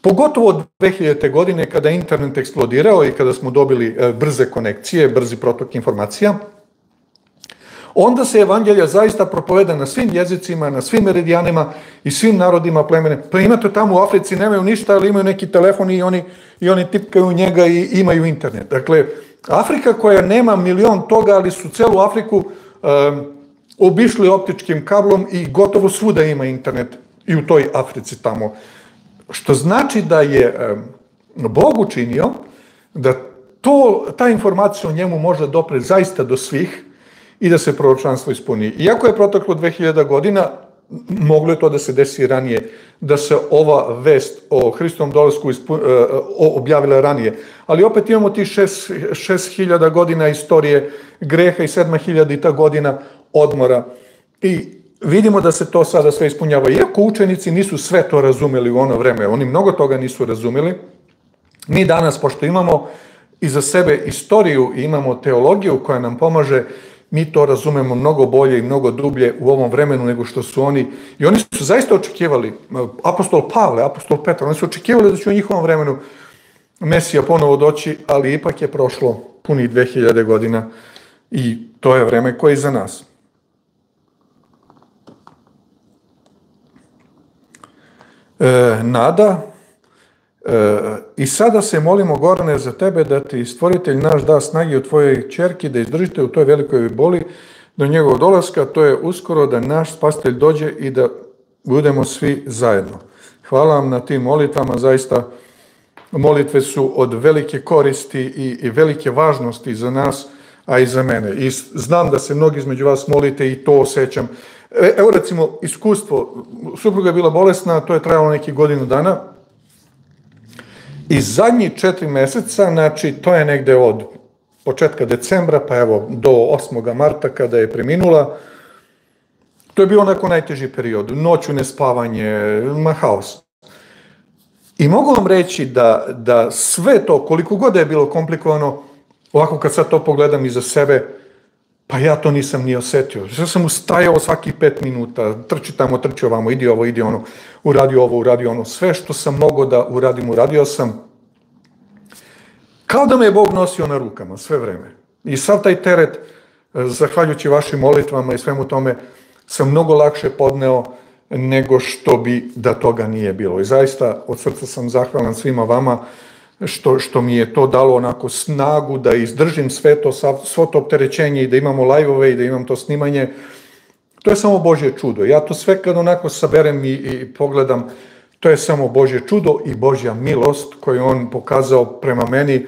Pogotovo od 2000. godine kada internet eksplodirao i kada smo dobili e, brze konekcije, brzi protok informacija, onda se evanđelja zaista propoveda na svim jezicima, na svim meridijanima i svim narodima plemene. Pa imate tamo u Africi, nemaju ništa, ali imaju neki telefon i oni, i oni tipkaju njega i imaju internet. Dakle, Afrika koja nema milion toga, ali su celu Afriku um, obišli optičkim kablom i gotovo svuda ima internet i u toj Africi tamo. Što znači da je Bog učinio da to, ta informacija o njemu može dopre zaista do svih i da se proročanstvo ispuni. Iako je proteklo 2000 godina, moglo je to da se desi ranije, da se ova vest o Hristovom ispu, uh, objavila ranije. Ali opet imamo ti 6000 godina istorije greha i 7000 godina odmora. I vidimo da se to sada sve ispunjava. Iako učenici nisu sve to razumeli u ono vreme, oni mnogo toga nisu razumeli, mi danas, pošto imamo iza sebe istoriju i imamo teologiju koja nam pomaže mi to razumemo mnogo bolje i mnogo dublje u ovom vremenu nego što su oni. I oni su zaista očekivali, apostol Pavle, apostol Petar, oni su očekivali da će u njihovom vremenu Mesija ponovo doći, ali ipak je prošlo puni 2000 godina i to je vreme koje je iza nas. E, nada, I sada se molimo, Gorane, za tebe da ti stvoritelj naš da snagi u tvojoj čerki, da izdržite u toj velikoj boli do njegovog dolaska, to je uskoro da naš spastelj dođe i da budemo svi zajedno. Hvala vam na tim molitvama, zaista molitve su od velike koristi i, i velike važnosti za nas, a i za mene. I znam da se mnogi između vas molite i to osjećam. E, evo recimo iskustvo, supruga je bila bolesna, to je trajalo neki godinu dana, I zadnji četiri meseca, znači to je negde od početka decembra, pa evo do 8. marta kada je preminula, to je bio onako najteži period, noću nespavanje, ma haos. I mogu vam reći da, da sve to, koliko god je bilo komplikovano, ovako kad sad to pogledam iza sebe, pa ja to nisam ni osetio. Ja sam ustajao svaki pet minuta, trči tamo, trči ovamo, idi ovo, idi ono, uradi ovo, uradi ono. Sve što sam mogao da uradim, uradio sam. Kao da me je Bog nosio na rukama sve vreme. I sav taj teret, zahvaljujući vašim molitvama i svemu tome, sam mnogo lakše podneo nego što bi da toga nije bilo. I zaista od srca sam zahvalan svima vama što, što mi je to dalo onako snagu da izdržim sve to, svo to opterećenje i da imamo lajvove i da imam to snimanje. To je samo Božje čudo. Ja to sve kad onako saberem i, i pogledam, to je samo Božje čudo i Božja milost koju on pokazao prema meni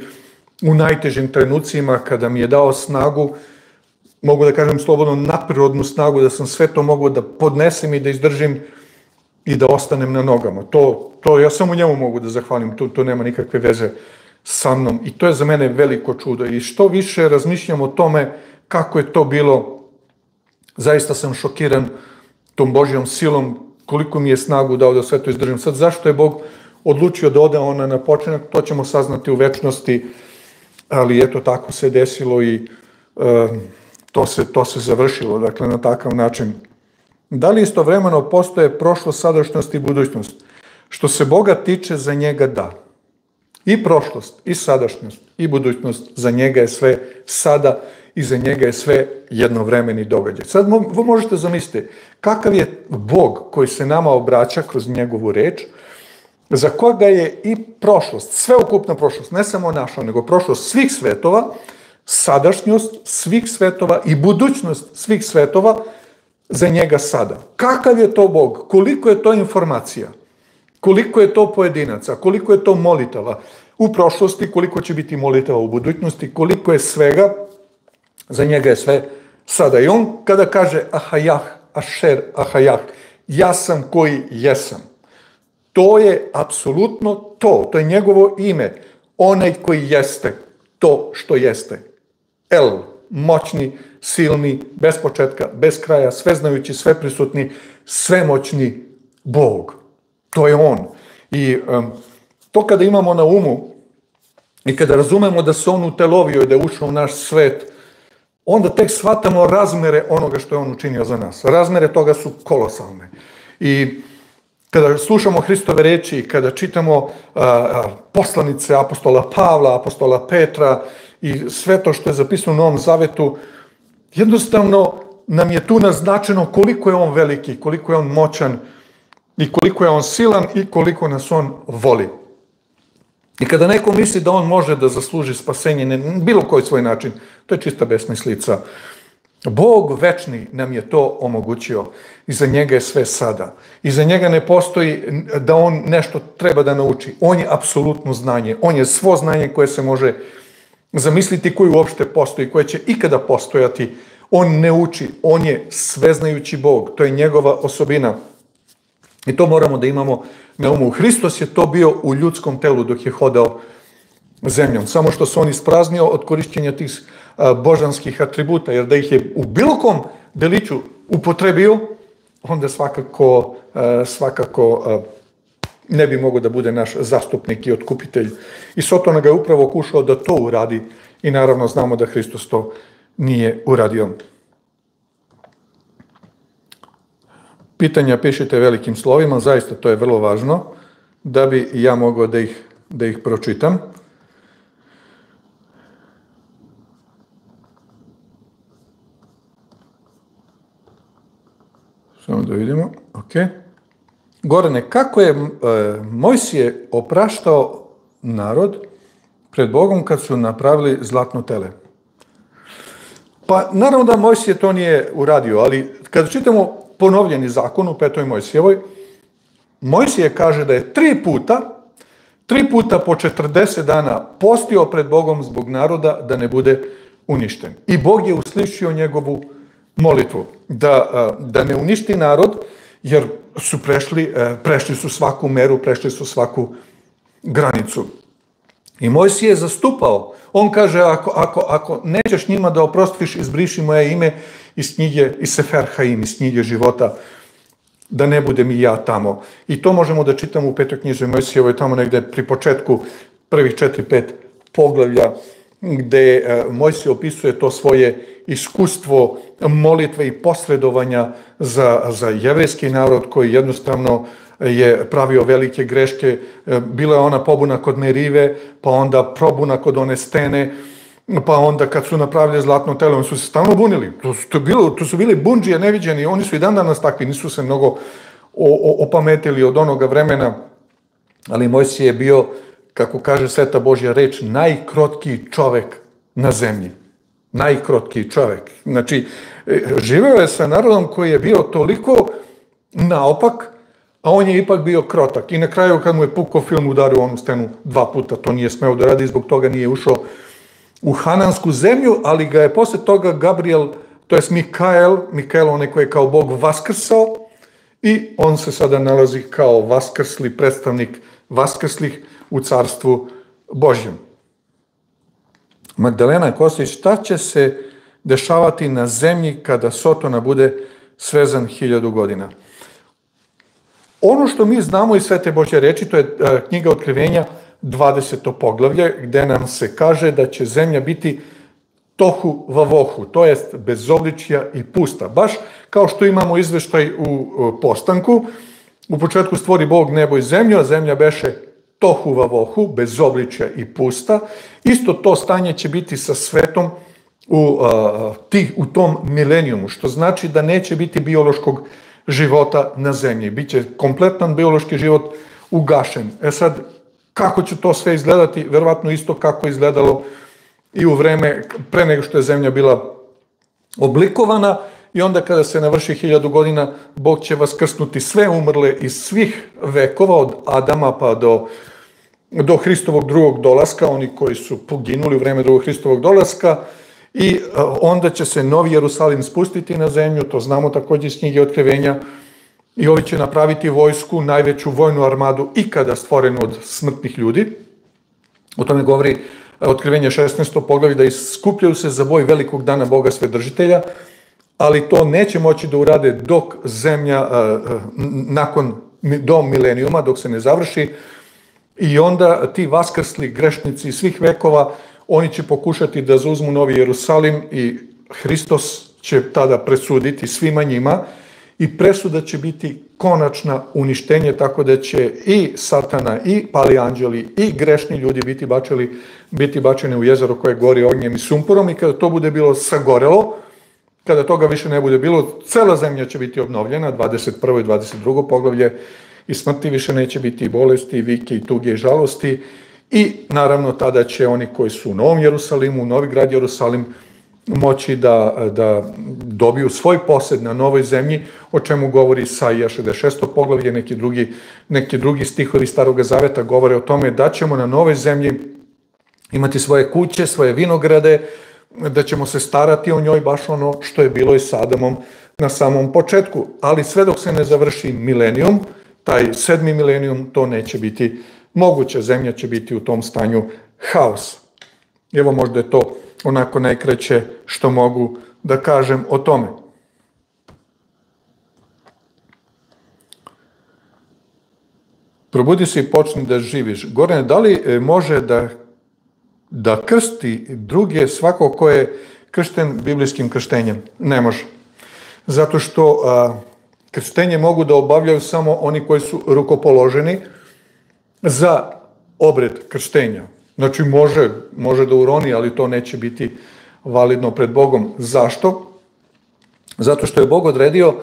u najtežim trenucima kada mi je dao snagu, mogu da kažem slobodno naprirodnu snagu da sam sve to mogao da podnesem i da izdržim i da ostanem na nogama. To, to ja samo njemu mogu da zahvalim, to, to nema nikakve veze sa mnom i to je za mene veliko čudo i što više razmišljam o tome kako je to bilo, zaista sam šokiran tom Božjom silom, koliko mi je snagu dao da sve to izdržim. Sad zašto je Bog odlučio da ode ona na počinak, to ćemo saznati u večnosti, ali eto tako se desilo i e, to, se, to se završilo, dakle na takav način Da li istovremeno postoje prošlost, sadašnjost i budućnost? Što se Boga tiče, za njega da. I prošlost, i sadašnjost, i budućnost, za njega je sve sada i za njega je sve jednovremeni događaj. Sad vi možete zamisliti kakav je Bog koji se nama obraća kroz njegovu reč, za koga je i prošlost, sveukupna prošlost, ne samo naša, nego prošlost svih svetova, sadašnjost svih svetova i budućnost svih svetova, za njega sada. Kakav je to Bog? Koliko je to informacija? Koliko je to pojedinaca? Koliko je to molitava? U prošlosti, koliko će biti molitava u budućnosti, koliko je svega, za njega je sve sada. I on kada kaže ahajah, ašer, ahajah, ja sam koji jesam. To je apsolutno to, to je njegovo ime, onaj koji jeste to što jeste. El, moćni, silni, bez početka, bez kraja, sveznajući, sveprisutni, svemoćni Bog. To je On. I um, to kada imamo na umu i kada razumemo da se On utelovio i da je ušao u naš svet, onda tek shvatamo razmere onoga što je On učinio za nas. Razmere toga su kolosalne. I kada slušamo Hristove reči, kada čitamo a, poslanice apostola Pavla, apostola Petra i sve to što je zapisano u Novom Zavetu, Jednostavno nam je tu naznačeno koliko je on veliki, koliko je on moćan i koliko je on silan i koliko nas on voli. I kada neko misli da on može da zasluži spasenje na bilo koji svoj način, to je čista besmislica. Bog večni nam je to omogućio i za njega je sve sada. I za njega ne postoji da on nešto treba da nauči. On je apsolutno znanje. On je svo znanje koje se može zamisliti koji uopšte postoji, koje će ikada postojati. On ne uči, on je sveznajući Bog, to je njegova osobina. I to moramo da imamo na umu. Hristos je to bio u ljudskom telu dok je hodao zemljom. Samo što se on ispraznio od korišćenja tih božanskih atributa, jer da ih je u bilo kom deliću upotrebio, onda svakako, svakako ne bi mogao da bude naš zastupnik i otkupitelj. I Sotona ga je upravo kušao da to uradi i naravno znamo da Hristos to nije uradio. Pitanja pišite velikim slovima, zaista to je vrlo važno, da bi ja mogao da ih, da ih pročitam. Samo da vidimo. Ok. Gorane, kako je e, Mojsije opraštao narod pred Bogom kad su napravili zlatno tele? Pa naravno da Mojsije to nije uradio, ali kada čitamo ponovljeni zakon u petoj Mojsijevoj, Mojsije kaže da je tri puta, tri puta po 40 dana postio pred Bogom zbog naroda da ne bude uništen. I Bog je uslišio njegovu molitvu da, da ne uništi narod, jer su prešli, prešli su svaku meru, prešli su svaku granicu. I Mojsije je zastupao. On kaže, ako, ako, ako nećeš njima da oprostiš, izbriši moje ime iz knjige, iz Sefer Haim, iz knjige života, da ne budem i ja tamo. I to možemo da čitamo u petoj knjiži Mojsijevoj, tamo negde pri početku prvih četiri, pet poglavlja, gde Mojsije opisuje to svoje iskustvo molitve i posredovanja za, za jevrejski narod koji jednostavno je pravio velike greške. Bila je ona pobuna kod Merive, pa onda probuna kod one stene, pa onda kad su napravili zlatno telo, oni su se stalno bunili. To su, to bilo, to su bili bunđije neviđeni, oni su i dan danas takvi, nisu se mnogo o, o, opametili od onoga vremena, ali Mojsije je bio, kako kaže Sveta Božja reč, najkrotkiji čovek na zemlji najkrotkiji čovek. Znači, e, živeo je sa narodom koji je bio toliko naopak, a on je ipak bio krotak. I na kraju kad mu je pukao film udario onu stenu dva puta, to nije smeo da radi, zbog toga nije ušao u Hanansku zemlju, ali ga je posle toga Gabriel, to je Mikael, Mikael onaj koji je kao bog vaskrsao, i on se sada nalazi kao vaskrsli predstavnik vaskrslih u carstvu Božjem. Magdalena Kostić, šta će se dešavati na zemlji kada Sotona bude svezan hiljadu godina? Ono što mi znamo iz Svete Božje reči, to je e, knjiga otkrivenja 20. poglavlje, gde nam se kaže da će zemlja biti tohu vavohu, to jest bez obličja i pusta. Baš kao što imamo izveštaj u postanku, u početku stvori Bog nebo i zemlju, a zemlja beše tohu vavohu, bez obličja i pusta. Isto to stanje će biti sa svetom u, a, tih, u tom milenijumu, što znači da neće biti biološkog života na zemlji. Biće kompletan biološki život ugašen. E sad, kako će to sve izgledati? Verovatno isto kako izgledalo i u vreme pre nego što je zemlja bila oblikovana i onda kada se navrši hiljadu godina, Bog će vaskrsnuti sve umrle iz svih vekova, od Adama pa do do Hristovog drugog dolaska, oni koji su poginuli u vreme drugog Hristovog dolaska, i e, onda će se Novi Jerusalim spustiti na zemlju, to znamo takođe iz knjige otkrivenja, i ovi će napraviti vojsku, najveću vojnu armadu ikada stvorenu od smrtnih ljudi. O tome govori e, otkrivenje 16. poglavi da iskupljaju se za boj velikog dana Boga svedržitelja, ali to neće moći da urade dok zemlja, e, nakon, do milenijuma, dok se ne završi, I onda ti vaskrsli grešnici svih vekova, oni će pokušati da zauzmu Novi Jerusalim i Hristos će tada presuditi svima njima i presuda će biti konačna uništenje, tako da će i satana, i pali anđeli, i grešni ljudi biti bačeni, biti bačeni u jezero koje gori ognjem i sumporom i kada to bude bilo sagorelo, kada toga više ne bude bilo, cela zemlja će biti obnovljena, 21. i 22. poglavlje i smrti više neće biti i bolesti, i vike, i tuge, i žalosti. I naravno tada će oni koji su u Novom Jerusalimu, u Novi grad Jerusalim, moći da, da dobiju svoj posed na novoj zemlji, o čemu govori Saija 66. poglavlje, neki drugi, neki drugi stihovi Starog Zaveta govore o tome da ćemo na novoj zemlji imati svoje kuće, svoje vinograde, da ćemo se starati o njoj baš ono što je bilo i s Adamom na samom početku. Ali sve dok se ne završi milenijum, taj sedmi milenijum, to neće biti moguće. Zemlja će biti u tom stanju haosa. Evo možda je to onako najkraće što mogu da kažem o tome. Probudi se i počni da živiš. Gorane, da li e, može da, da krsti druge svako ko je kršten biblijskim krštenjem? Ne može. Zato što a, krštenje mogu da obavljaju samo oni koji su rukopoloženi za obred krštenja. Znači može, može da uroni, ali to neće biti validno pred Bogom. Zašto? Zato što je Bog odredio e,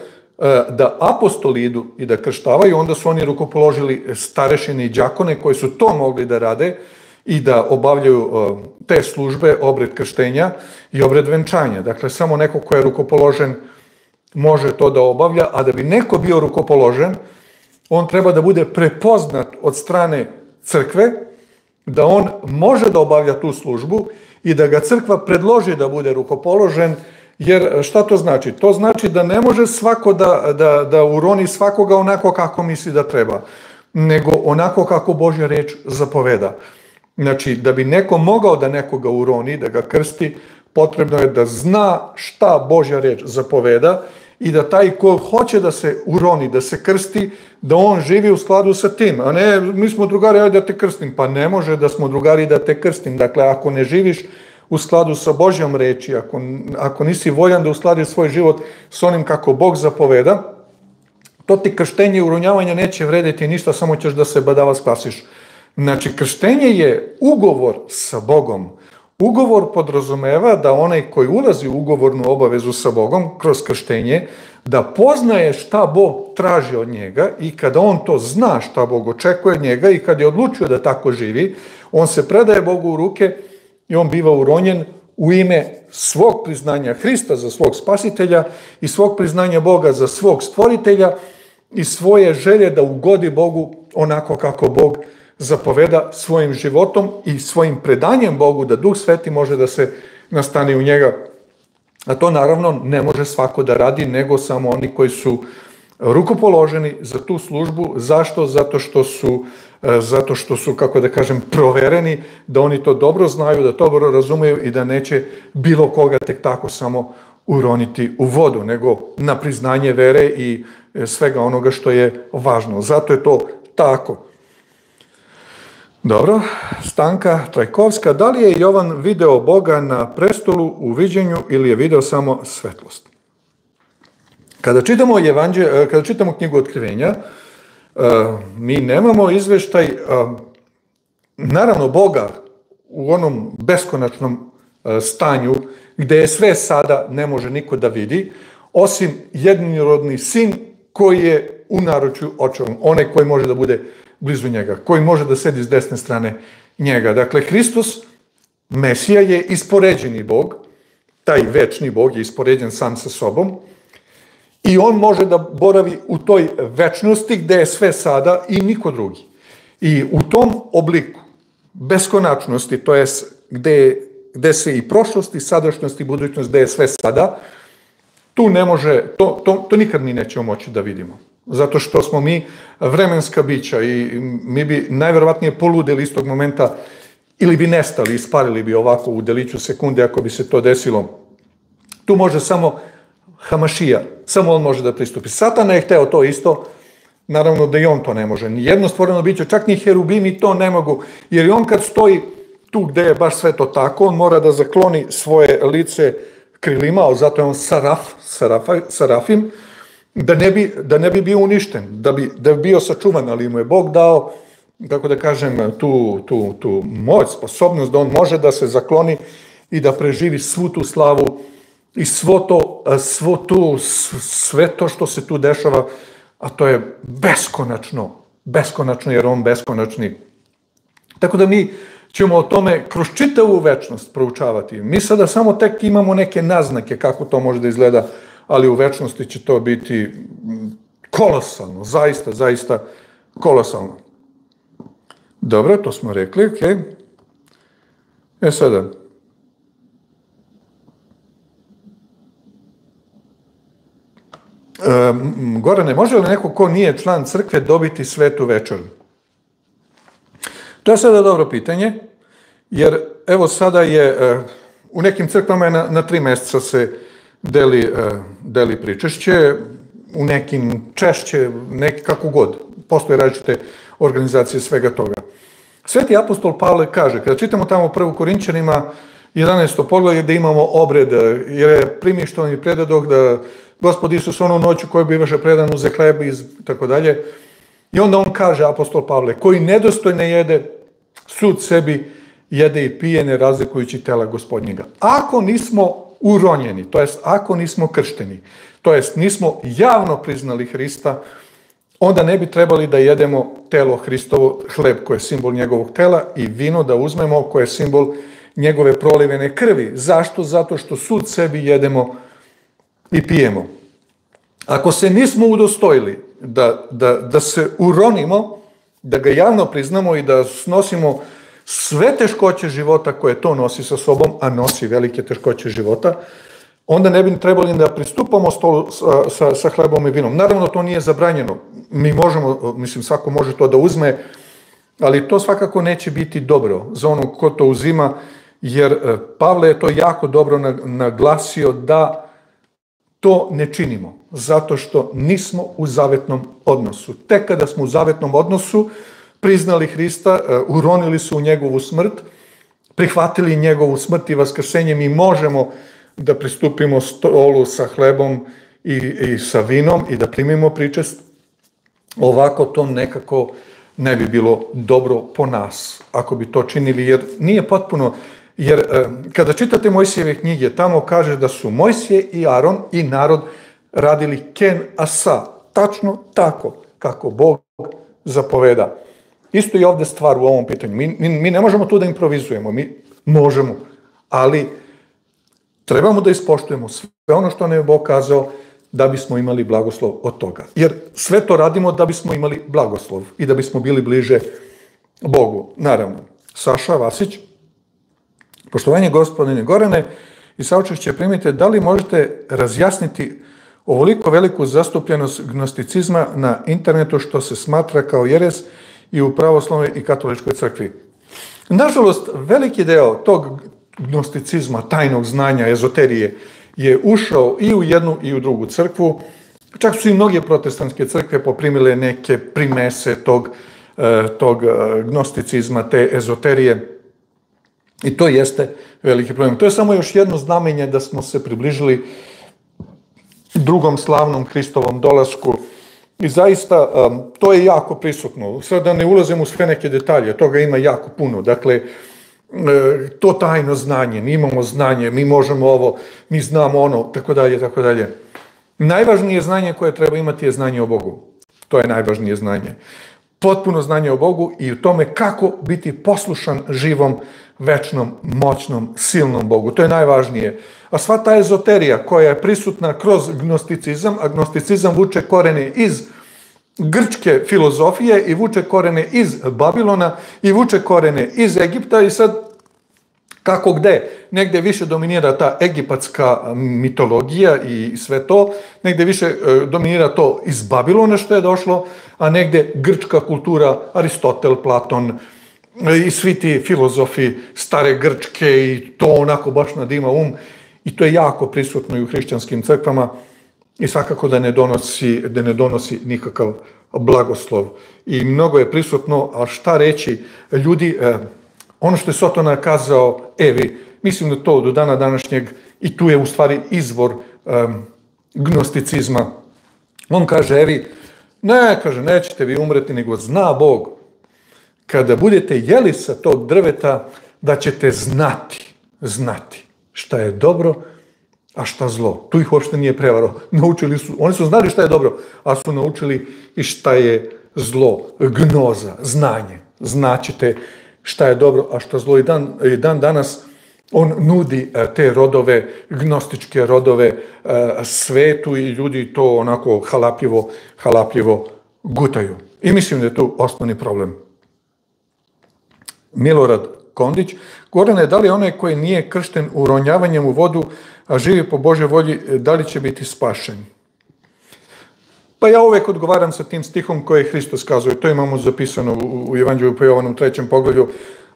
da apostoli idu i da krštavaju, onda su oni rukopoložili starešine i džakone koji su to mogli da rade i da obavljaju e, te službe, obred krštenja i obred venčanja. Dakle, samo neko ko je rukopoložen može to da obavlja, a da bi neko bio rukopoložen, on treba da bude prepoznat od strane crkve, da on može da obavlja tu službu i da ga crkva predloži da bude rukopoložen, jer šta to znači? To znači da ne može svako da, da, da uroni svakoga onako kako misli da treba, nego onako kako Božja reč zapoveda. Znači, da bi neko mogao da nekoga uroni, da ga krsti, potrebno je da zna šta Božja reč zapoveda i da taj ko hoće da se uroni, da se krsti, da on živi u skladu sa tim. A ne, mi smo drugari, ajde da te krstim. Pa ne može da smo drugari da te krstim. Dakle, ako ne živiš u skladu sa Božjom reči, ako, ako nisi voljan da uskladiš svoj život s onim kako Bog zapoveda, to ti krštenje i uronjavanje neće vrediti ništa, samo ćeš da se badava spasiš. Znači, krštenje je ugovor sa Bogom. Ugovor podrazumeva da onaj koji ulazi u ugovornu obavezu sa Bogom kroz krštenje, da poznaje šta Bog traži od njega i kada on to zna šta Bog očekuje od njega i kad je odlučio da tako živi, on se predaje Bogu u ruke i on biva uronjen u ime svog priznanja Hrista za svog spasitelja i svog priznanja Boga za svog stvoritelja i svoje želje da ugodi Bogu onako kako Bog zapoveda svojim životom i svojim predanjem Bogu da Duh Sveti može da se nastani u njega. A to naravno ne može svako da radi, nego samo oni koji su rukopoloženi za tu službu. Zašto? Zato što su, e, zato što su, kako da kažem, provereni, da oni to dobro znaju, da to dobro razumeju i da neće bilo koga tek tako samo uroniti u vodu, nego na priznanje vere i e, svega onoga što je važno. Zato je to tako. Dobro, Stanka Trajkovska, da li je Jovan video Boga na prestolu u viđenju ili je video samo svetlost? Kada čitamo, evanđe, e, kada čitamo knjigu otkrivenja, e, mi nemamo izveštaj, e, naravno Boga u onom beskonačnom stanju, gde je sve sada, ne može niko da vidi, osim jednirodni sin koji je u naručju očevom, onaj koji može da bude blizu njega, koji može da sedi s desne strane njega. Dakle, Hristos, Mesija je ispoređeni Bog, taj večni Bog je ispoređen sam sa sobom i on može da boravi u toj večnosti gde je sve sada i niko drugi. I u tom obliku beskonačnosti, to je gde, gde se i prošlost i sadašnjost i budućnost, gde je sve sada, tu ne može, to, to, to nikad mi nećemo moći da vidimo zato što smo mi vremenska bića i mi bi najverovatnije poludeli istog momenta ili bi nestali, isparili bi ovako u deliću sekunde ako bi se to desilo. Tu može samo Hamašija, samo on može da pristupi. Satana je hteo to isto, naravno da i on to ne može. Ni jedno stvoreno biće, čak ni herubimi to ne mogu, jer i on kad stoji tu gde je baš sve to tako, on mora da zakloni svoje lice krilima, zato je on saraf, sarafa, sarafim, da ne bi, da ne bi bio uništen, da bi, da bi bio sačuvan, ali mu je Bog dao, kako da kažem, tu, tu, tu moć, sposobnost da on može da se zakloni i da preživi svu tu slavu i svo to, svo tu, sve to što se tu dešava, a to je beskonačno, beskonačno jer on beskonačni. Tako da mi ćemo o tome kroz čitavu večnost proučavati. Mi sada samo tek imamo neke naznake kako to može da izgleda ali u večnosti će to biti mm, kolosalno, zaista, zaista kolosalno. Dobro, to smo rekli, ok. E sada, E, Gorane, može li neko ko nije član crkve dobiti svetu večeru? To je sada dobro pitanje, jer evo sada je, e, u nekim crkvama je na, na tri meseca se deli, deli pričešće, u nekim češće, neki kako god. Postoje različite organizacije svega toga. Sveti apostol Pavle kaže, kada čitamo tamo prvu Korinčanima, 11. poglavlje da imamo obred, jer je primištovan i predadoh da gospod Isus onu noću koju bivaše predan uze hleb i tako dalje. I onda on kaže, apostol Pavle, koji nedostojne jede, sud sebi jede i pije ne razlikujući tela gospodnjega. Ako nismo uronjeni, to jest ako nismo kršteni, to jest nismo javno priznali Hrista, onda ne bi trebali da jedemo telo Hristovo, hleb koje je simbol njegovog tela i vino da uzmemo koje je simbol njegove prolivene krvi. Zašto? Zato što sud sebi jedemo i pijemo. Ako se nismo udostojili da, da, da se uronimo, da ga javno priznamo i da snosimo sve teškoće života koje to nosi sa sobom, a nosi velike teškoće života, onda ne bi trebali da pristupamo stolu sa, sa, sa hlebom i vinom. Naravno, to nije zabranjeno. Mi možemo, mislim, svako može to da uzme, ali to svakako neće biti dobro za onog ko to uzima, jer e, Pavle je to jako dobro naglasio da to ne činimo, zato što nismo u zavetnom odnosu. Tek kada smo u zavetnom odnosu, priznali Hrista, e, uronili su u njegovu smrt, prihvatili njegovu smrt i vaskrsenje, mi možemo da pristupimo stolu sa hlebom i, i sa vinom i da primimo pričest. Ovako to nekako ne bi bilo dobro po nas, ako bi to činili, jer nije potpuno, jer e, kada čitate Mojsijeve knjige, tamo kaže da su Mojsije i Aron i narod radili ken asa, tačno tako kako Bog zapoveda. Isto je ovde stvar u ovom pitanju. Mi, mi, mi ne možemo tu da improvizujemo, mi možemo, ali trebamo da ispoštujemo sve ono što nam je Bog kazao da bismo imali blagoslov od toga. Jer sve to radimo da bismo imali blagoslov i da bismo bili bliže Bogu. Naravno, Saša Vasić, poštovanje gospodine Gorane i saučešće primite, da li možete razjasniti ovoliko veliku zastupljenost gnosticizma na internetu što se smatra kao jeres i u pravoslavnoj i katoličkoj crkvi. Nažalost, veliki deo tog gnosticizma, tajnog znanja, ezoterije, je ušao i u jednu i u drugu crkvu. Čak su i mnoge protestantske crkve poprimile neke primese tog, e, tog e, gnosticizma, te ezoterije. I to jeste veliki problem. To je samo još jedno znamenje da smo se približili drugom slavnom Hristovom dolasku. I zaista, to je jako prisutno. Sad da ne ulazim u sve neke detalje, toga ima jako puno. Dakle, to tajno znanje, mi imamo znanje, mi možemo ovo, mi znamo ono, tako dalje, tako dalje. Najvažnije znanje koje treba imati je znanje o Bogu. To je najvažnije znanje. Potpuno znanje o Bogu i u tome kako biti poslušan živom, večnom, moćnom, silnom Bogu. To je najvažnije. A sva ta ezoterija koja je prisutna kroz gnosticizam, a gnosticizam vuče korene iz grčke filozofije i vuče korene iz Babilona i vuče korene iz Egipta i sad kako gde, negde više dominira ta egipatska mitologija i sve to, negde više e, dominira to iz Babilona što je došlo, a negde grčka kultura, Aristotel, Platon i svi ti filozofi stare Grčke i to onako baš nadima um i to je jako prisutno i u hrišćanskim crkvama i svakako da ne donosi, da ne donosi nikakav blagoslov. I mnogo je prisutno, a šta reći, ljudi, eh, ono što je Sotona kazao Evi, mislim da to do dana današnjeg, i tu je u stvari izvor eh, gnosticizma. On kaže Evi, ne, kaže, nećete vi umreti, nego zna Bog, kada budete jeli sa tog drveta, da ćete znati, znati šta je dobro, a šta zlo. Tu ih uopšte nije prevaro. [laughs] Naučili su, oni su znali šta je dobro, a su naučili i šta je zlo, gnoza, znanje. Znaćete šta je dobro, a šta zlo. I dan, i dan danas on nudi e, te rodove, gnostičke rodove e, svetu i ljudi to onako halapljivo, halapljivo gutaju. I mislim da je tu osnovni problem. Milorad Kondić, Gorane, da li onaj koji nije kršten uronjavanjem u vodu, a živi po Bože volji, da li će biti spašen? Pa ja uvek odgovaram sa tim stihom koje je Hristos kazao to imamo zapisano u, u Evanđelju po Jovanom trećem poglavlju.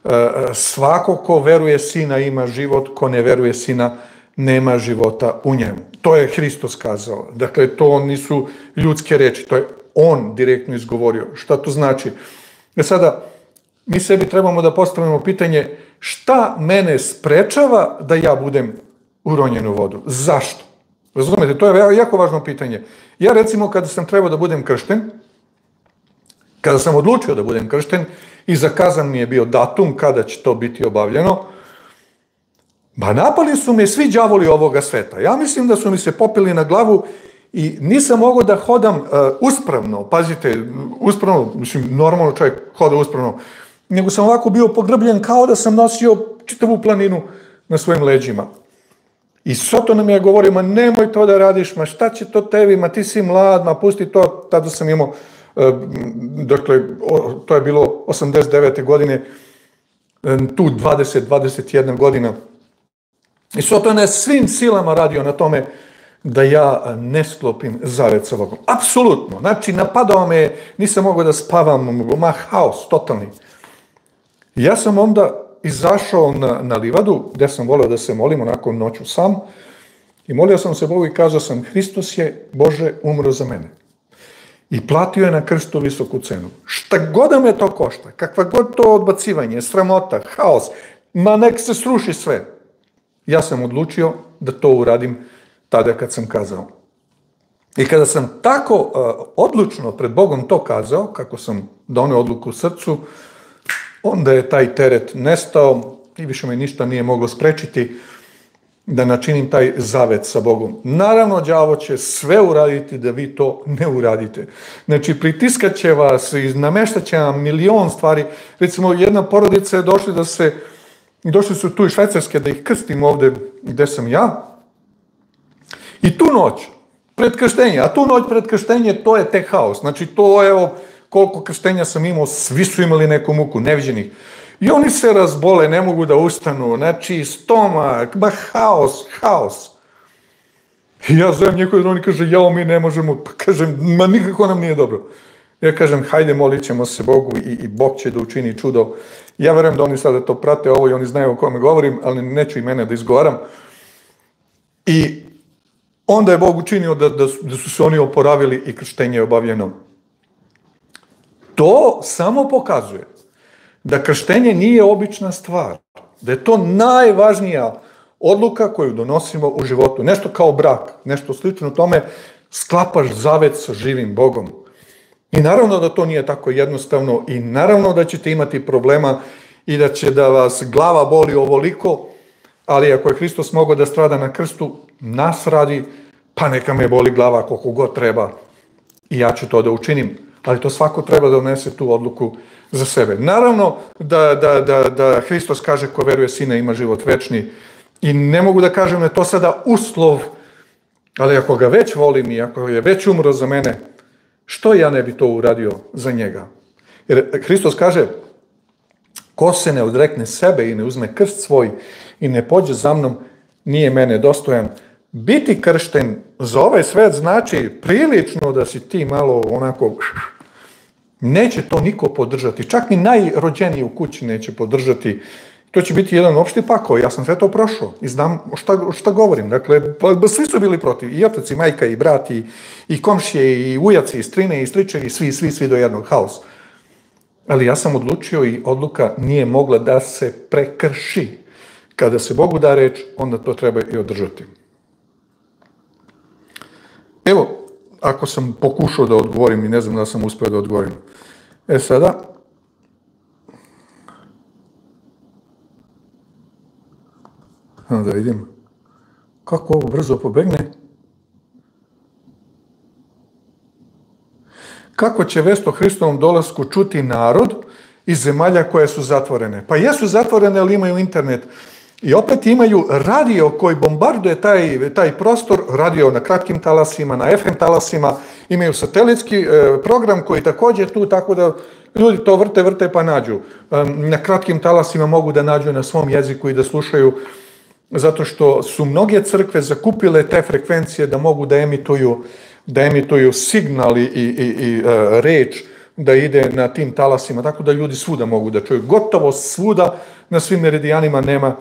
E, svako ko veruje sina ima život, ko ne veruje sina nema života u njemu. To je Hristos kazao. Dakle, to nisu ljudske reči, to je on direktno izgovorio. Šta to znači? E sada, mi sebi trebamo da postavimo pitanje šta mene sprečava da ja budem uronjen u vodu? Zašto? Razumete, to je jako važno pitanje. Ja recimo kada sam trebao da budem kršten, kada sam odlučio da budem kršten i zakazan mi je bio datum kada će to biti obavljeno, ba napali su me svi đavoli ovoga sveta. Ja mislim da su mi se popili na glavu i nisam mogao da hodam uh, uspravno, pazite, uspravno, mislim, normalno čovjek hoda uspravno, nego sam ovako bio pogrbljen kao da sam nosio čitavu planinu na svojim leđima. I Soto nam je govorio, ma nemoj to da radiš, ma šta će to tebi, ma ti si mlad, ma pusti to, tada sam imao, uh, dakle, to je bilo 89. godine, tu 20, 21 godina. I Soto je svim silama radio na tome da ja ne sklopim zavet sa Bogom. Apsolutno. Znači, napadao me, nisam mogao da spavam, ma haos, totalni. Ja sam onda izašao na, na livadu, gde sam volio da se molim onako noću sam, i molio sam se Bogu i kazao sam, Hristos je, Bože, umro za mene. I platio je na krstu visoku cenu. Šta god da me to košta, kakva god to odbacivanje, sramota, haos, ma nek se sruši sve. Ja sam odlučio da to uradim tada kad sam kazao. I kada sam tako uh, odlučno pred Bogom to kazao, kako sam donio odluku u srcu, onda je taj teret nestao i više me ništa nije moglo sprečiti da načinim taj zavet sa Bogom. Naravno, đavo će sve uraditi da vi to ne uradite. Znači, pritiskat će vas i nameštat će vam milion stvari. Recimo, jedna porodica je došla da se, došli su tu iz Švajcarske da ih krstim ovde gde sam ja. I tu noć, pred krštenje, a tu noć pred krštenje, to je tek haos. Znači, to, evo, koliko krštenja sam imao, svi su imali neku muku, neviđenih. I oni se razbole, ne mogu da ustanu, znači stomak, ba haos, haos. I ja zovem njihove oni kaže, jao mi ne možemo, pa kažem, ma nikako nam nije dobro. Ja kažem, hajde molit ćemo se Bogu i, i Bog će da učini čudo. Ja verujem da oni sada to prate ovo i oni znaju o kome govorim, ali neću i mene da izgovaram. I onda je Bog učinio da, da, da su se oni oporavili i krštenje je obavljeno. To samo pokazuje da krštenje nije obična stvar, da je to najvažnija odluka koju donosimo u životu. Nešto kao brak, nešto slično tome, sklapaš zavet sa živim Bogom. I naravno da to nije tako jednostavno i naravno da ćete imati problema i da će da vas glava boli ovoliko, ali ako je Hristos mogao da strada na krstu, nas radi, pa neka me boli glava koliko god treba i ja ću to da učinim. Ali to svako treba da donese tu odluku za sebe. Naravno da, da, da, da Hristos kaže ko veruje sina ima život večni i ne mogu da kažem da to sada uslov, ali ako ga već volim i ako je već umro za mene, što ja ne bi to uradio za njega? Jer Hristos kaže, ko se ne odrekne sebe i ne uzme krst svoj i ne pođe za mnom, nije mene dostojan. Biti kršten za ovaj svet znači prilično da si ti malo onako Neće to niko podržati, čak ni najrođeniji u kući neće podržati. To će biti jedan opšti pakao, ja sam sve to prošao i znam šta, šta govorim. Dakle, pa, svi su bili protiv, i otac, i majka, i brat, i, i komšije, i ujaci, i strine, i stričevi, svi, svi, svi do jednog haosa. Ali ja sam odlučio i odluka nije mogla da se prekrši. Kada se Bogu da reč, onda to treba i održati. Evo, ako sam pokušao da odgovorim i ne znam da sam uspeo da odgovorim. E sada, da vidim, kako ovo brzo pobegne. Kako će vest o Hristovom dolasku čuti narod iz zemalja koje su zatvorene? Pa jesu zatvorene, ali imaju internet. I opet imaju radio koji bombarduje taj, taj prostor, radio na kratkim talasima, na FM talasima, imaju satelitski e, program koji takođe tu, tako da ljudi to vrte, vrte pa nađu. E, na kratkim talasima mogu da nađu na svom jeziku i da slušaju, zato što su mnoge crkve zakupile te frekvencije da mogu da emituju da emituju signal i, i, i e, reč da ide na tim talasima, tako da ljudi svuda mogu da čuju. Gotovo svuda na svim meridijanima nema,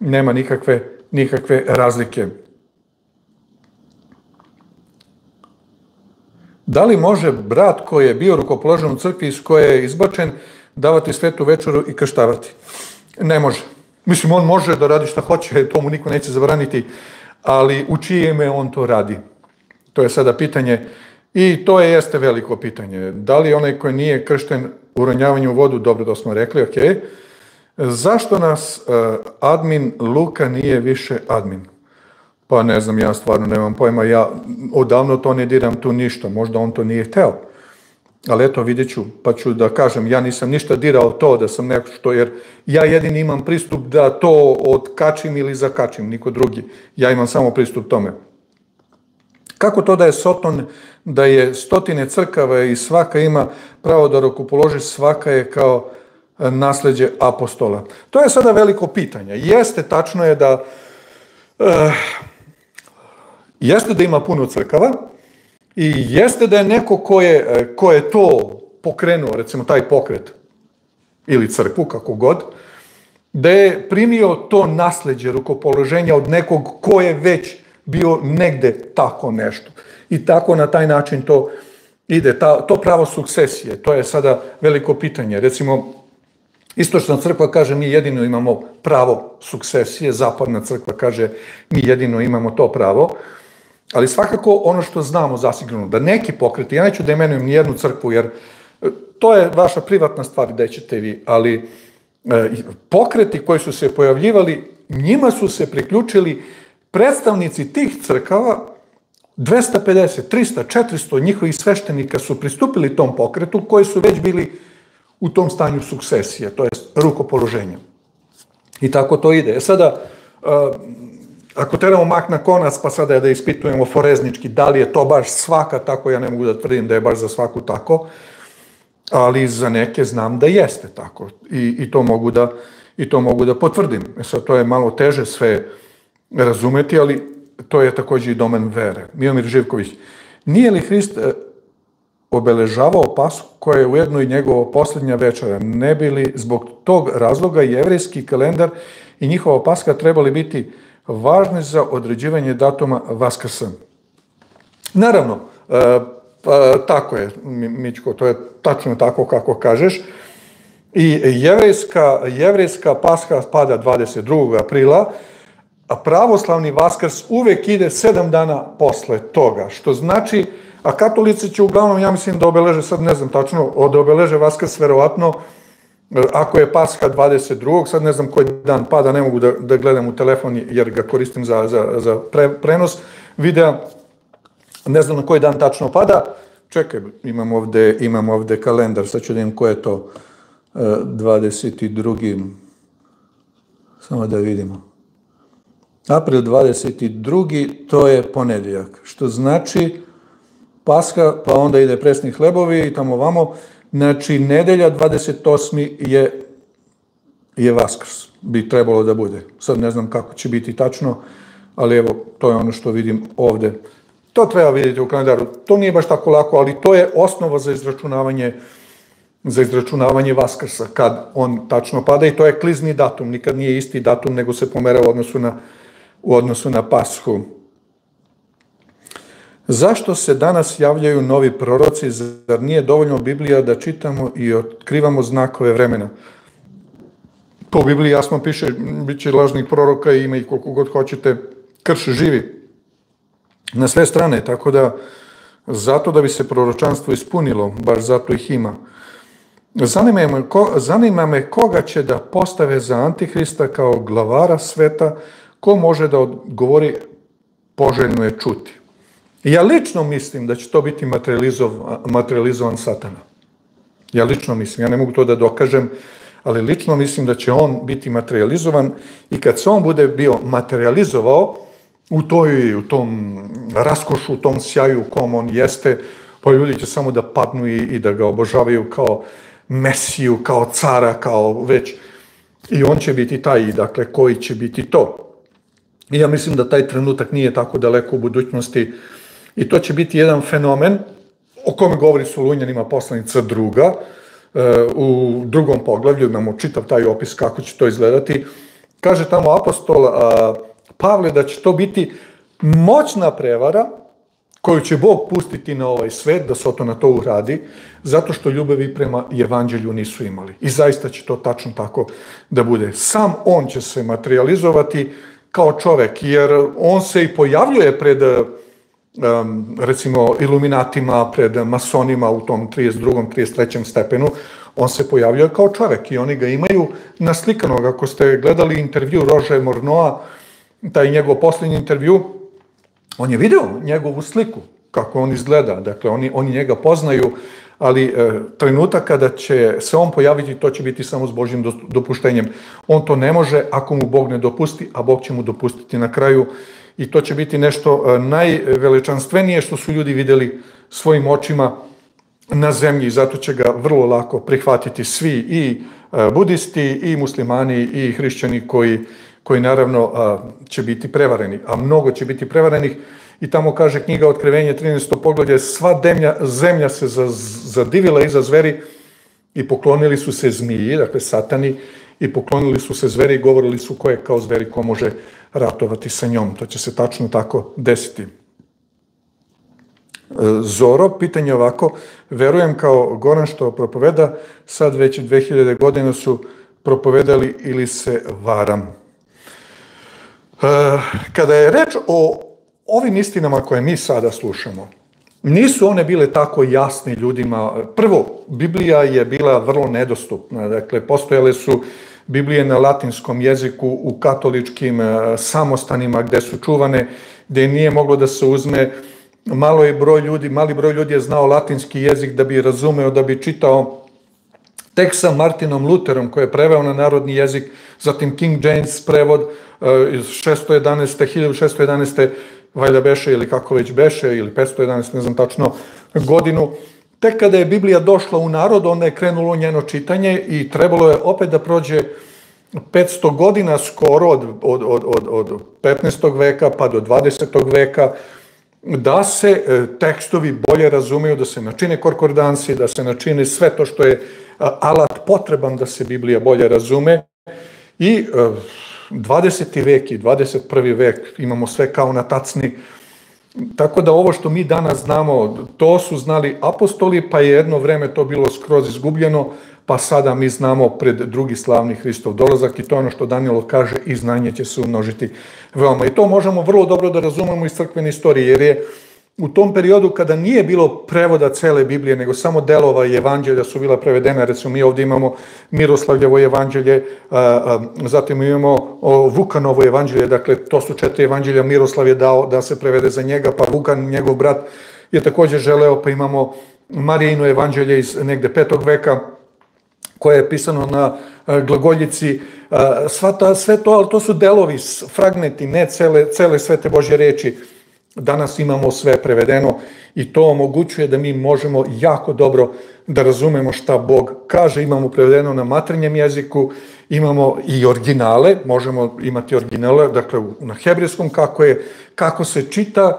nema nikakve, nikakve razlike. Da li može brat koji je bio rukopoložen u crkvi iz koje je izbačen davati svetu večeru i krštavati? Ne može. Mislim, on može da radi šta hoće, [laughs] to mu niko neće zabraniti, ali u čije ime on to radi? To je sada pitanje i to je jeste veliko pitanje. Da li onaj koji nije kršten u ronjavanju u vodu, dobro da smo rekli, ok. Zašto nas uh, admin Luka nije više admin? Pa ne znam, ja stvarno nemam pojma, ja odavno to ne diram tu ništa, možda on to nije hteo. Ali eto, vidjet ću, pa ću da kažem, ja nisam ništa dirao to da sam nešto, jer ja jedini imam pristup da to odkačim ili zakačim, niko drugi. Ja imam samo pristup tome. Kako to da je Soton, da je stotine crkava i svaka ima pravo da roku položi, svaka je kao e, nasleđe apostola? To je sada veliko pitanje. Jeste, tačno je da uh, jeste da ima puno crkava i jeste da je neko ko je, e, ko je to pokrenuo, recimo taj pokret ili crkvu, kako god, da je primio to nasledđe rukopoloženja od nekog ko je već bio negde tako nešto. I tako na taj način to ide, ta, to pravo sukcesije, to je sada veliko pitanje. Recimo, Istočna crkva kaže mi jedino imamo pravo sukcesije, zapadna crkva kaže mi jedino imamo to pravo, ali svakako ono što znamo zasigurno, da neki pokreti, ja neću da imenujem nijednu crkvu, jer e, to je vaša privatna stvar gde ćete vi, ali e, pokreti koji su se pojavljivali, njima su se priključili predstavnici tih crkava, 250, 300, 400 njihovih sveštenika su pristupili tom pokretu koji su već bili u tom stanju sukcesije, to je rukopoloženja. I tako to ide. E sada, ako trebamo mak na konac, pa sada da ispitujemo foreznički, da li je to baš svaka tako, ja ne mogu da tvrdim da je baš za svaku tako, ali za neke znam da jeste tako i, i to mogu da i to mogu da potvrdim. E sad, to je malo teže sve razumeti, ali to je takođe i domen vere. Miomir Živković, nije li Hrist obeležavao Pasku koja je ujedno i njegova poslednja večera? Ne bi li zbog tog razloga jevrijski kalendar i njihova Paska trebali biti važni za određivanje datuma Vaskrsa? Naravno, e, pa, tako je, Mičko, to je tačno tako kako kažeš. I jevrijska, jevrijska Paska pada 22. aprila, a pravoslavni Vaskrs uvek ide sedam dana posle toga, što znači, a katolici će uglavnom, ja mislim da obeleže, sad ne znam tačno, da obeleže Vaskrs verovatno, ako je Paska 22. sad ne znam koji dan pada, ne mogu da, da gledam u telefon jer ga koristim za, za, za pre, prenos videa, ne znam na koji dan tačno pada, čekaj, imam ovde, imam ovde kalendar, sad ću da imam ko je to, 22. Samo da vidimo. April 22. to je ponedjeljak, što znači Paska, pa onda ide presni hlebovi i tamo vamo, znači nedelja 28. je, je Vaskrs, bi trebalo da bude. Sad ne znam kako će biti tačno, ali evo, to je ono što vidim ovde. To treba vidjeti u kalendaru. To nije baš tako lako, ali to je osnova za izračunavanje za izračunavanje Vaskrsa, kad on tačno pada i to je klizni datum, nikad nije isti datum, nego se pomera u odnosu na u odnosu na pashu. Zašto se danas javljaju novi proroci? Zar nije dovoljno Biblija da čitamo i otkrivamo znakove vremena? U Bibliji jasno piše, bit će lažnih proroka i ima i koliko god hoćete, krš živi na sve strane, tako da zato da bi se proročanstvo ispunilo, baš zato ih ima. Zanima me, ko, zanima me koga će da postave za Antihrista kao glavara sveta, ko može da odgovori poželjno je čuti. Ja lično mislim da će to biti materializovan, materializovan satana. Ja lično mislim, ja ne mogu to da dokažem, ali lično mislim da će on biti materializovan i kad se on bude bio materializovao u toj, u tom raskošu, u tom sjaju u kom on jeste, pa ljudi će samo da padnu i, i da ga obožavaju kao mesiju, kao cara, kao već. I on će biti taj, dakle, koji će biti to. I ja mislim da taj trenutak nije tako daleko u budućnosti I to će biti jedan fenomen o kome govori Solunjanima poslanica druga, u drugom poglavlju imamo čitav taj opis kako će to izgledati. Kaže tamo apostol Pavle da će to biti moćna prevara koju će Bog pustiti na ovaj svet da se to na to uradi, zato što ljubavi prema evanđelju nisu imali. I zaista će to tačno tako da bude. Sam on će se materializovati kao čovek, jer on se i pojavljuje pred recimo iluminatima, pred masonima u tom 32. 33. stepenu, on se pojavljuje kao čovek i oni ga imaju naslikanog. Ako ste gledali intervju Rože Mornoa, taj njegov poslednji intervju, on je video njegovu sliku, kako on izgleda, dakle oni, oni njega poznaju, ali e, trenutak kada će se on pojaviti, to će biti samo s Božjim dopuštenjem. On to ne može ako mu Bog ne dopusti, a Bog će mu dopustiti na kraju i to će biti nešto e, najveličanstvenije što su ljudi videli svojim očima na zemlji, zato će ga vrlo lako prihvatiti svi i e, budisti i muslimani i hrišćani koji koji naravno a, će biti prevareni, a mnogo će biti prevarenih i tamo kaže knjiga Otkrivenje 13. poglavlje, sva demlja, zemlja se zadivila iza zveri i poklonili su se zmiji, dakle satani, i poklonili su se zveri i govorili su ko je kao zveri, ko može ratovati sa njom. To će se tačno tako desiti. E, Zoro, pitanje ovako, verujem kao Goran što propoveda, sad već 2000 godina su propovedali ili se varam. Kada je reč o ovim istinama koje mi sada slušamo, nisu one bile tako jasne ljudima. Prvo, Biblija je bila vrlo nedostupna, dakle, postojale su Biblije na latinskom jeziku u katoličkim e, samostanima gde su čuvane, gde nije moglo da se uzme malo je broj ljudi, mali broj ljudi je znao latinski jezik da bi razumeo, da bi čitao tek sa Martinom Luterom koji je preveo na narodni jezik, zatim King James prevod, iz 611. 1611. valjda beše ili kako već beše ili 511. ne znam tačno godinu. Tek kada je Biblija došla u narod, onda je krenulo njeno čitanje i trebalo je opet da prođe 500 godina skoro od, od, od, od, od 15. veka pa do 20. veka da se e, tekstovi bolje razumeju, da se načine korkordansi, da se načine sve to što je alat potreban da se Biblija bolje razume i e, 20. vek i 21. vek imamo sve kao na tacni. Tako da ovo što mi danas znamo, to su znali apostoli, pa je jedno vreme to bilo skroz izgubljeno, pa sada mi znamo pred drugi slavni Hristov dolazak i to je ono što Danilo kaže i znanje će se umnožiti veoma. I to možemo vrlo dobro da razumemo iz crkvene istorije, jer je u tom periodu kada nije bilo prevoda cele Biblije, nego samo delova i evanđelja su bila prevedena, recimo mi ovdje imamo Miroslavljevo evanđelje, zatim imamo Vukanovo evanđelje, dakle to su četiri evanđelja, Miroslav je dao da se prevede za njega, pa Vukan, njegov brat, je takođe želeo, pa imamo Marijino evanđelje iz negde petog veka, koje je pisano na glagoljici, sva ta, sve to, ali to su delovi, fragmenti, ne cele, cele svete Božje reči, Danas imamo sve prevedeno i to omogućuje da mi možemo jako dobro da razumemo šta Bog kaže. Imamo prevedeno na maternjem jeziku, imamo i originale, možemo imati originale, dakle na hebrejskom kako je, kako se čita,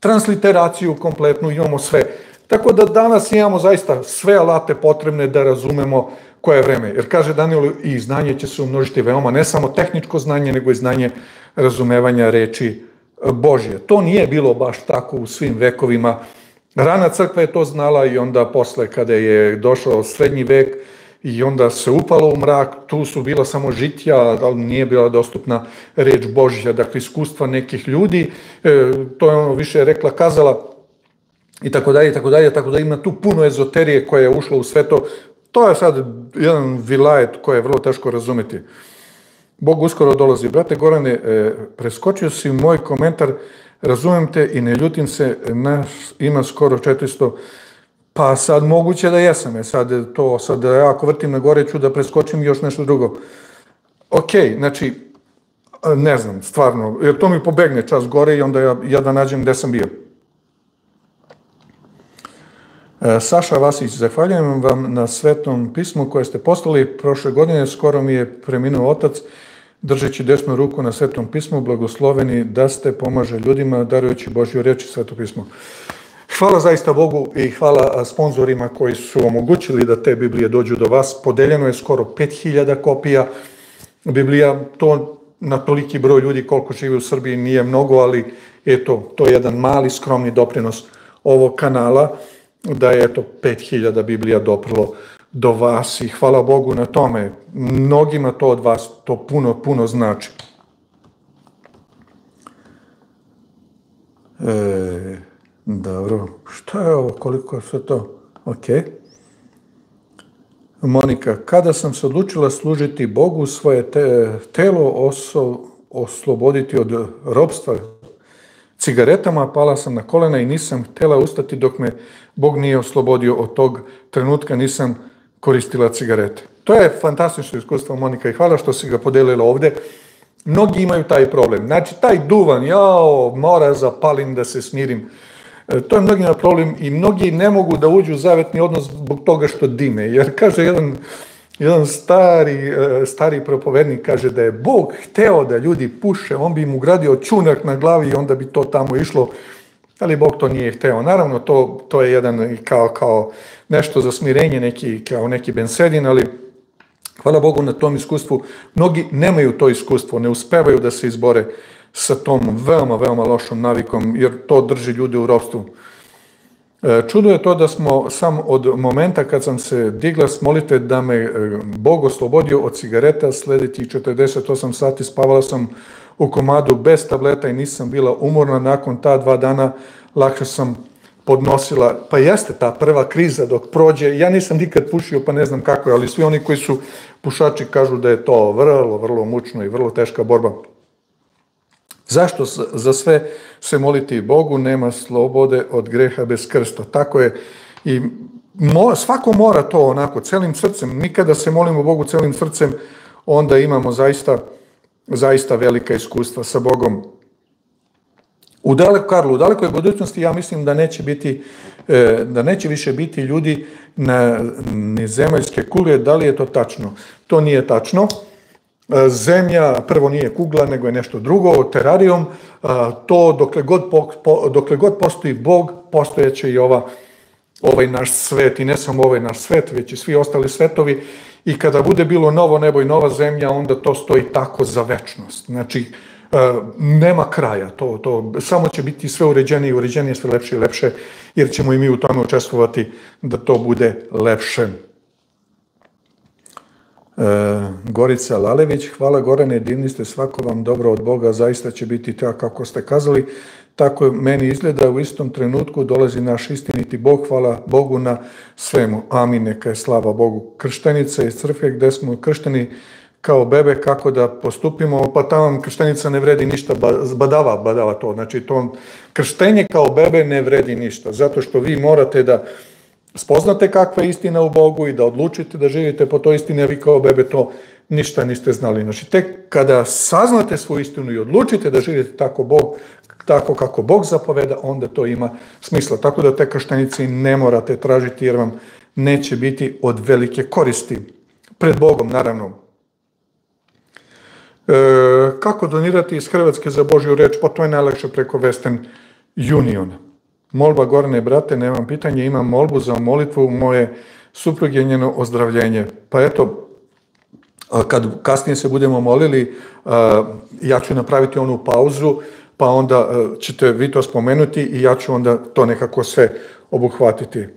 transliteraciju kompletnu, imamo sve. Tako da danas imamo zaista sve alate potrebne da razumemo koje je vreme. Jer kaže Daniel, i znanje će se umnožiti veoma, ne samo tehničko znanje, nego i znanje razumevanja reči Božje. To nije bilo baš tako u svim vekovima. Rana crkva je to znala i onda posle kada je došao srednji vek i onda se upalo u mrak, tu su bila samo žitja, ali nije bila dostupna reč Božja, dakle iskustva nekih ljudi, e, to je ono više rekla, kazala i tako dalje, i tako dalje, tako da ima tu puno ezoterije koja je ušla u sve to. To je sad jedan vilajet koji je vrlo teško razumeti. Bog uskoro dolazi. Brate Gorane, e, preskočio si moj komentar, razumem te i ne ljutim se, naš ima skoro 400, pa sad moguće da jesam, je sad to, sad ja ako vrtim na gore ću da preskočim još nešto drugo. Ok, znači, ne znam, stvarno, jer to mi pobegne čas gore i onda ja, ja da nađem gde sam bio. E, Saša Vasić, zahvaljujem vam na svetom pismu koje ste poslali. Prošle godine skoro mi je preminuo otac držeći desnu ruku na Svetom pismu, blagosloveni da ste pomaže ljudima, darujući Božju reči Sveto pismo. Hvala zaista Bogu i hvala sponzorima koji su omogućili da te Biblije dođu do vas. Podeljeno je skoro 5000 kopija Biblija. To na toliki broj ljudi koliko živi u Srbiji nije mnogo, ali eto, to je jedan mali skromni doprinos ovog kanala, da je eto 5000 Biblija doprlo do vas i hvala Bogu na tome. Mnogima to od vas to puno, puno znači. E, dobro, šta je ovo, koliko je sve to? Ok. Monika, kada sam se odlučila služiti Bogu, svoje te, telo oso, osloboditi od robstva cigaretama, pala sam na kolena i nisam htela ustati dok me Bog nije oslobodio od tog trenutka, nisam koristila cigarete. To je fantastično iskustvo, Monika, i hvala što si ga podelila ovde. Mnogi imaju taj problem. Znači, taj duvan, jao, mora zapalim da se smirim. E, to je mnogima problem i mnogi ne mogu da uđu u zavetni odnos zbog toga što dime. Jer kaže jedan, jedan stari, e, stari propovednik kaže da je Bog hteo da ljudi puše, on bi im ugradio čunak na glavi i onda bi to tamo išlo, ali Bog to nije hteo. Naravno, to, to je jedan kao, kao nešto za smirenje, neki, kao neki bensedin, ali hvala Bogu na tom iskustvu. Mnogi nemaju to iskustvo, ne uspevaju da se izbore sa tom veoma, veoma lošom navikom, jer to drži ljude u ropstvu. E, čudo je to da smo sam od momenta kad sam se digla s molite da me e, Bog oslobodio od cigareta, slediti 48 sati spavala sam u komadu bez tableta i nisam bila umorna. Nakon ta dva dana lakše sam podnosila, pa jeste ta prva kriza dok prođe, ja nisam nikad pušio pa ne znam kako je, ali svi oni koji su pušači kažu da je to vrlo, vrlo mučno i vrlo teška borba. Zašto za sve se moliti Bogu nema slobode od greha bez krsta? Tako je i mo, svako mora to onako celim srcem. Mi kada se molimo Bogu celim srcem, onda imamo zaista, zaista velika iskustva sa Bogom. U daleko, Karlu, u dalekoj budućnosti ja mislim da neće biti, e, da neće više biti ljudi na zemaljske kule. Da li je to tačno? To nije tačno. E, zemlja prvo nije kugla, nego je nešto drugo, terarijom, e, to dokle god, dokle god postoji Bog, postojeće i ova, ovaj naš svet, i ne samo ovaj naš svet, već i svi ostali svetovi, i kada bude bilo novo nebo i nova zemlja, onda to stoji tako za večnost. Znači, e, nema kraja, to, to, samo će biti sve uređenije i uređenije, sve lepše i lepše, jer ćemo i mi u tome učestvovati da to bude lepše. E, Gorica Lalević, hvala Gorane, divni ste, svako vam dobro od Boga, zaista će biti tako kako ste kazali, tako meni izgleda u istom trenutku dolazi naš istiniti Bog, hvala Bogu na svemu, amin, neka je slava Bogu. Krštenica iz crkve gde smo kršteni kao bebe, kako da postupimo, pa tamo krštenica ne vredi ništa, badava, badava to, znači to krštenje kao bebe ne vredi ništa, zato što vi morate da spoznate kakva je istina u Bogu i da odlučite da živite po toj istini, a vi kao bebe to ništa niste znali. Znači, tek kada saznate svoju istinu i odlučite da živite tako, Bog, tako kako Bog zapoveda, onda to ima smisla. Tako da te krštenice ne morate tražiti jer vam neće biti od velike koristi. Pred Bogom, naravno. E, kako donirati iz Hrvatske za Božju reč? Pa to je najlakše preko Western Uniona. Molba Gorane, brate, nemam pitanje, imam molbu za molitvu moje supruge njeno ozdravljenje. Pa eto, kad kasnije se budemo molili, ja ću napraviti onu pauzu, pa onda ćete vi to spomenuti i ja ću onda to nekako sve obuhvatiti.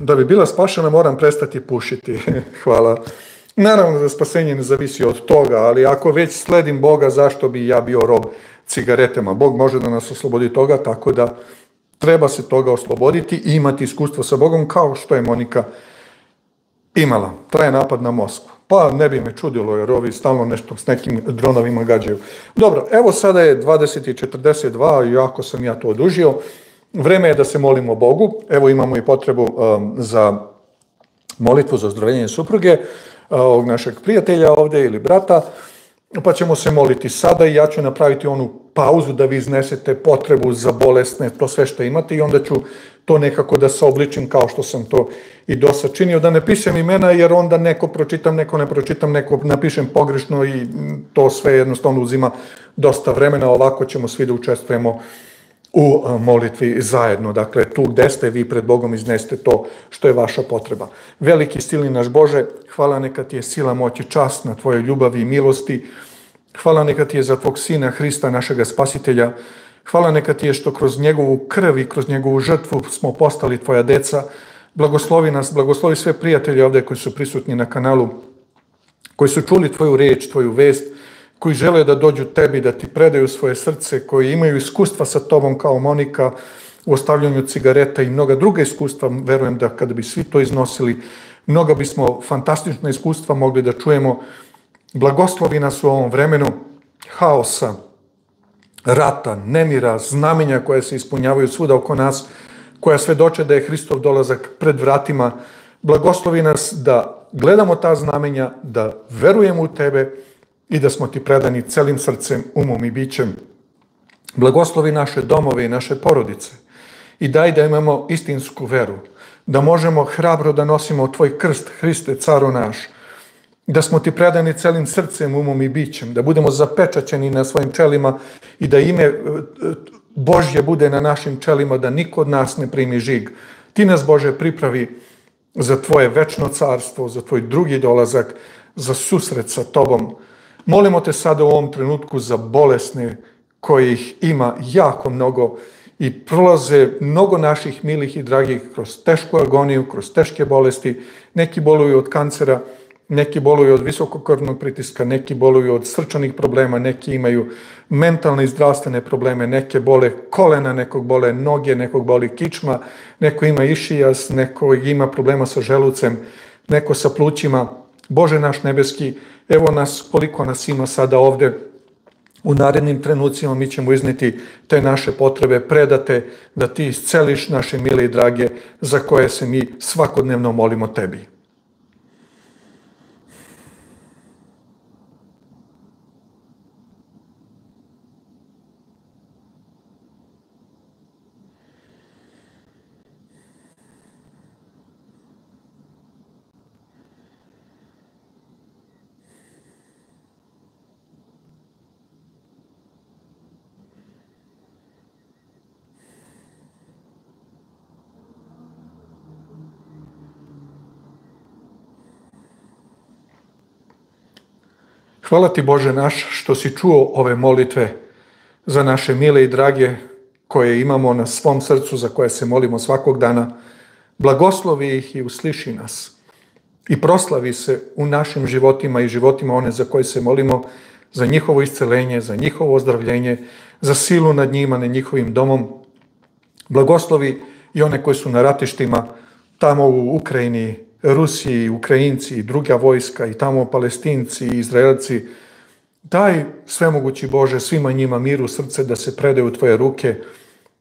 Da bi bila spašena moram prestati pušiti. [laughs] Hvala. Naravno da spasenje ne zavisi od toga, ali ako već sledim Boga, zašto bi ja bio rob cigaretama. Bog može da nas oslobodi toga, tako da treba se toga osloboditi i imati iskustvo sa Bogom kao što je Monika imala. Traje napad na Moskvu. Pa ne bi me čudilo jer ovi stalno nešto s nekim dronovima gađaju. Dobro, evo sada je 20.42, jako sam ja to odužio. Vreme je da se molimo Bogu. Evo imamo i potrebu um, za molitvu za ozdravljenje supruge, uh, ovog našeg prijatelja ovde ili brata. pa ćemo se moliti sada i ja ću napraviti onu pauzu da vi iznesete potrebu za bolesne, to sve što imate i onda ću to nekako da se obličim kao što sam to i do sad činio, da ne pišem imena jer onda neko pročitam, neko ne pročitam, neko napišem pogrešno i to sve jednostavno uzima dosta vremena, ovako ćemo svi da učestvujemo u molitvi zajedno. Dakle, tu gde ste vi pred Bogom iznesete to što je vaša potreba. Veliki sili naš Bože, hvala neka ti je sila, moć i čast na tvojoj ljubavi i milosti. Hvala neka ti je za tvog sina Hrista, našega spasitelja. Hvala neka ti je što kroz njegovu krv i kroz njegovu žrtvu smo postali tvoja deca. Blagoslovi nas, blagoslovi sve prijatelje ovde koji su prisutni na kanalu, koji su čuli tvoju reč, tvoju vest, koji žele da dođu tebi, da ti predaju svoje srce, koji imaju iskustva sa tobom kao Monika u ostavljanju cigareta i mnoga druga iskustva, verujem da kada bi svi to iznosili, mnoga bismo fantastična iskustva mogli da čujemo. Blagoslovi nas u ovom vremenu haosa, rata, nemira, znamenja koje se ispunjavaju svuda oko nas, koja svedoče da je Hristov dolazak pred vratima. Blagoslovi nas da gledamo ta znamenja, da verujemo u Tebe, i da smo ti predani celim srcem, umom i bićem. Blagoslovi naše domove i naše porodice i daj da imamo istinsku veru, da možemo hrabro da nosimo tvoj krst, Hriste, caru naš, da smo ti predani celim srcem, umom i bićem, da budemo zapečaćeni na svojim čelima i da ime e, Božje bude na našim čelima, da niko od nas ne primi žig. Ti nas, Bože, pripravi za tvoje večno carstvo, za tvoj drugi dolazak, za susret sa tobom, Molimo te sada u ovom trenutku za bolesne kojih ima jako mnogo i prolaze mnogo naših milih i dragih kroz tešku agoniju, kroz teške bolesti. Neki boluju od kancera, neki boluju od visokokrvnog pritiska, neki boluju od srčanih problema, neki imaju mentalne i zdravstvene probleme, neke bole kolena, nekog bole noge, nekog boli kičma, neko ima išijas, neko ima problema sa želucem, neko sa plućima. Bože naš nebeski, Evo nas, koliko nas ima sada ovde, u narednim trenucima mi ćemo izneti te naše potrebe, predate da ti isceliš naše mile i drage za koje se mi svakodnevno molimo tebi. Hvala ti Bože naš što si čuo ove molitve za naše mile i drage koje imamo na svom srcu, za koje se molimo svakog dana. Blagoslovi ih i usliši nas. I proslavi se u našim životima i životima one za koje se molimo, za njihovo iscelenje, za njihovo ozdravljenje, za silu nad njima, nad njihovim domom. Blagoslovi i one koji su na ratištima tamo u Ukrajini, Rusiji, Ukrajinci druga vojska i tamo Palestinci Izraelci, daj svemogući Bože svima njima miru srce da se predaju u Tvoje ruke.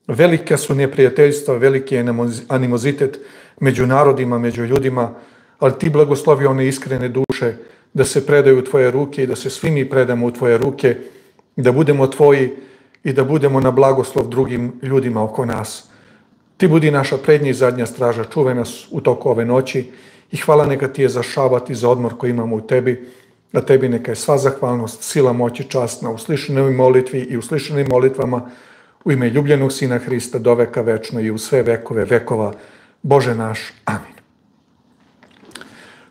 Velike su neprijateljstva, veliki je animozitet među narodima, među ljudima, ali Ti blagoslovi one iskrene duše da se predaju u Tvoje ruke i da se svi mi predamo u Tvoje ruke, da budemo Tvoji i da budemo na blagoslov drugim ljudima oko nas. Ti budi naša prednja i zadnja straža, čuvaj nas u toku ove noći i hvala neka ti je za šabat i za odmor koji imamo u tebi, da tebi neka je sva zahvalnost, sila, moć i čast na uslišenoj molitvi i uslišenim molitvama u ime ljubljenog Sina Hrista do veka večno i u sve vekove vekova. Bože naš. Amin.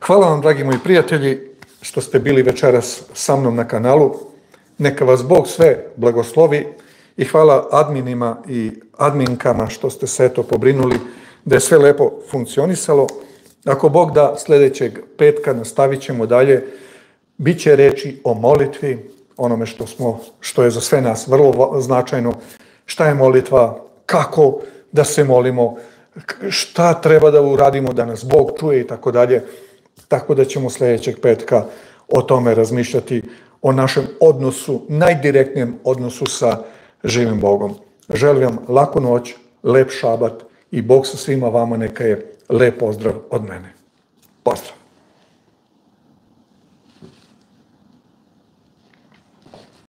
Hvala vam, dragi moji prijatelji, što ste bili večeras sa mnom na kanalu. Neka vas Bog sve blagoslovi i hvala adminima i adminkama što ste se to pobrinuli da je sve lepo funkcionisalo. Ako Bog da, sledećeg petka nastavit ćemo dalje. Biće reči o molitvi, onome što, smo, što je za sve nas vrlo značajno. Šta je molitva, kako da se molimo, šta treba da uradimo da nas Bog čuje i tako dalje. Tako da ćemo sledećeg petka o tome razmišljati, o našem odnosu, najdirektnijem odnosu sa živim Bogom. Želim vam laku noć, lep šabat i Bog sa svima vama neka je lep pozdrav od mene. Pozdrav!